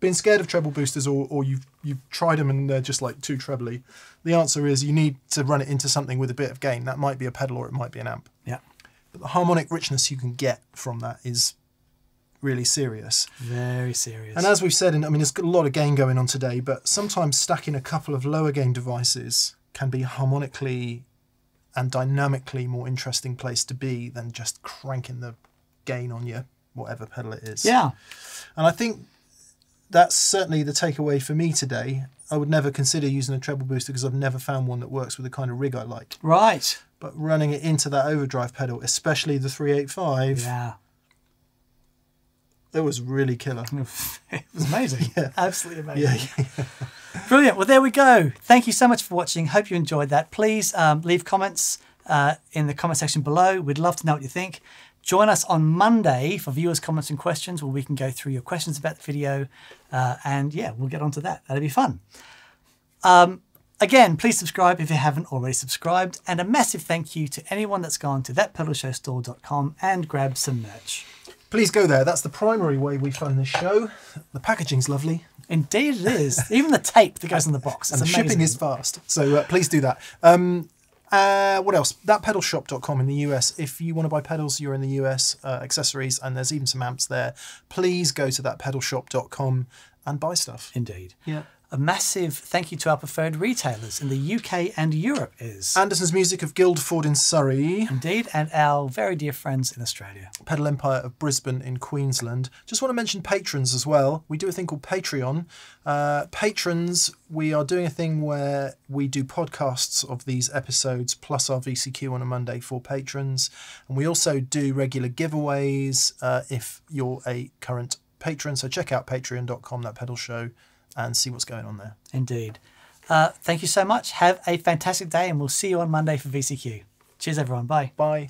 Speaker 1: been scared of treble boosters or, or you've you've tried them and they're just like too trebly, the answer is you need to run it into something with a bit of gain. That might be a pedal or it might be an amp.
Speaker 2: Yeah,
Speaker 1: But the harmonic richness you can get from that is really serious.
Speaker 2: very serious.
Speaker 1: And as we've said, I mean, there's a lot of gain going on today, but sometimes stacking a couple of lower gain devices can be harmonically and dynamically more interesting place to be than just cranking the gain on your whatever pedal it is.
Speaker 2: yeah,
Speaker 1: And I think that's certainly the takeaway for me today. I would never consider using a treble booster because I've never found one that works with the kind of rig I like.
Speaker 2: right.
Speaker 1: But running it into that overdrive pedal, especially the 385,
Speaker 2: Yeah,
Speaker 1: it was really killer. *laughs*
Speaker 2: it was amazing. *laughs* yeah. Absolutely amazing.
Speaker 1: Yeah, yeah. *laughs*
Speaker 2: Brilliant. Well, there we go. Thank you so much for watching. Hope you enjoyed that. Please um, leave comments uh, in the comment section below. We'd love to know what you think. Join us on Monday for viewers' comments and questions, where we can go through your questions about the video. Uh, and yeah, we'll get onto that. That'll be fun. Um, again, please subscribe if you haven't already subscribed. And a massive thank you to anyone that's gone to thatpedalshowstore.com and grabbed some merch.
Speaker 1: Please go there. That's the primary way we fund this show. The packaging's lovely.
Speaker 2: Indeed, it is. Even the tape that goes in the box.
Speaker 1: and the shipping is fast. So uh, please do that. Um, uh, what else? Thatpedalshop.com in the US. If you want to buy pedals, you're in the US, uh, accessories, and there's even some amps there. Please go to thatpedalshop.com and buy stuff.
Speaker 2: Indeed.
Speaker 1: Yeah.
Speaker 2: A massive thank you to our preferred retailers in the UK and Europe is
Speaker 1: Andertons Music of Guildford in Surrey,
Speaker 2: indeed, and our very dear friends in Australia.
Speaker 1: Pedal Empire of Brisbane in Queensland. Just want to mention patrons as well. We do a thing called Patreon. Uh, patrons, we are doing a thing where we do podcasts of these episodes plus our VCQ on a Monday for patrons. And we also do regular giveaways uh, if you're a current patron. So check out patreon.com, that pedal show, and see what's going on there.
Speaker 2: Indeed. Uh, thank you so much. Have a fantastic day, and we'll see you on Monday for VCQ. Cheers, everyone. Bye.
Speaker 1: Bye.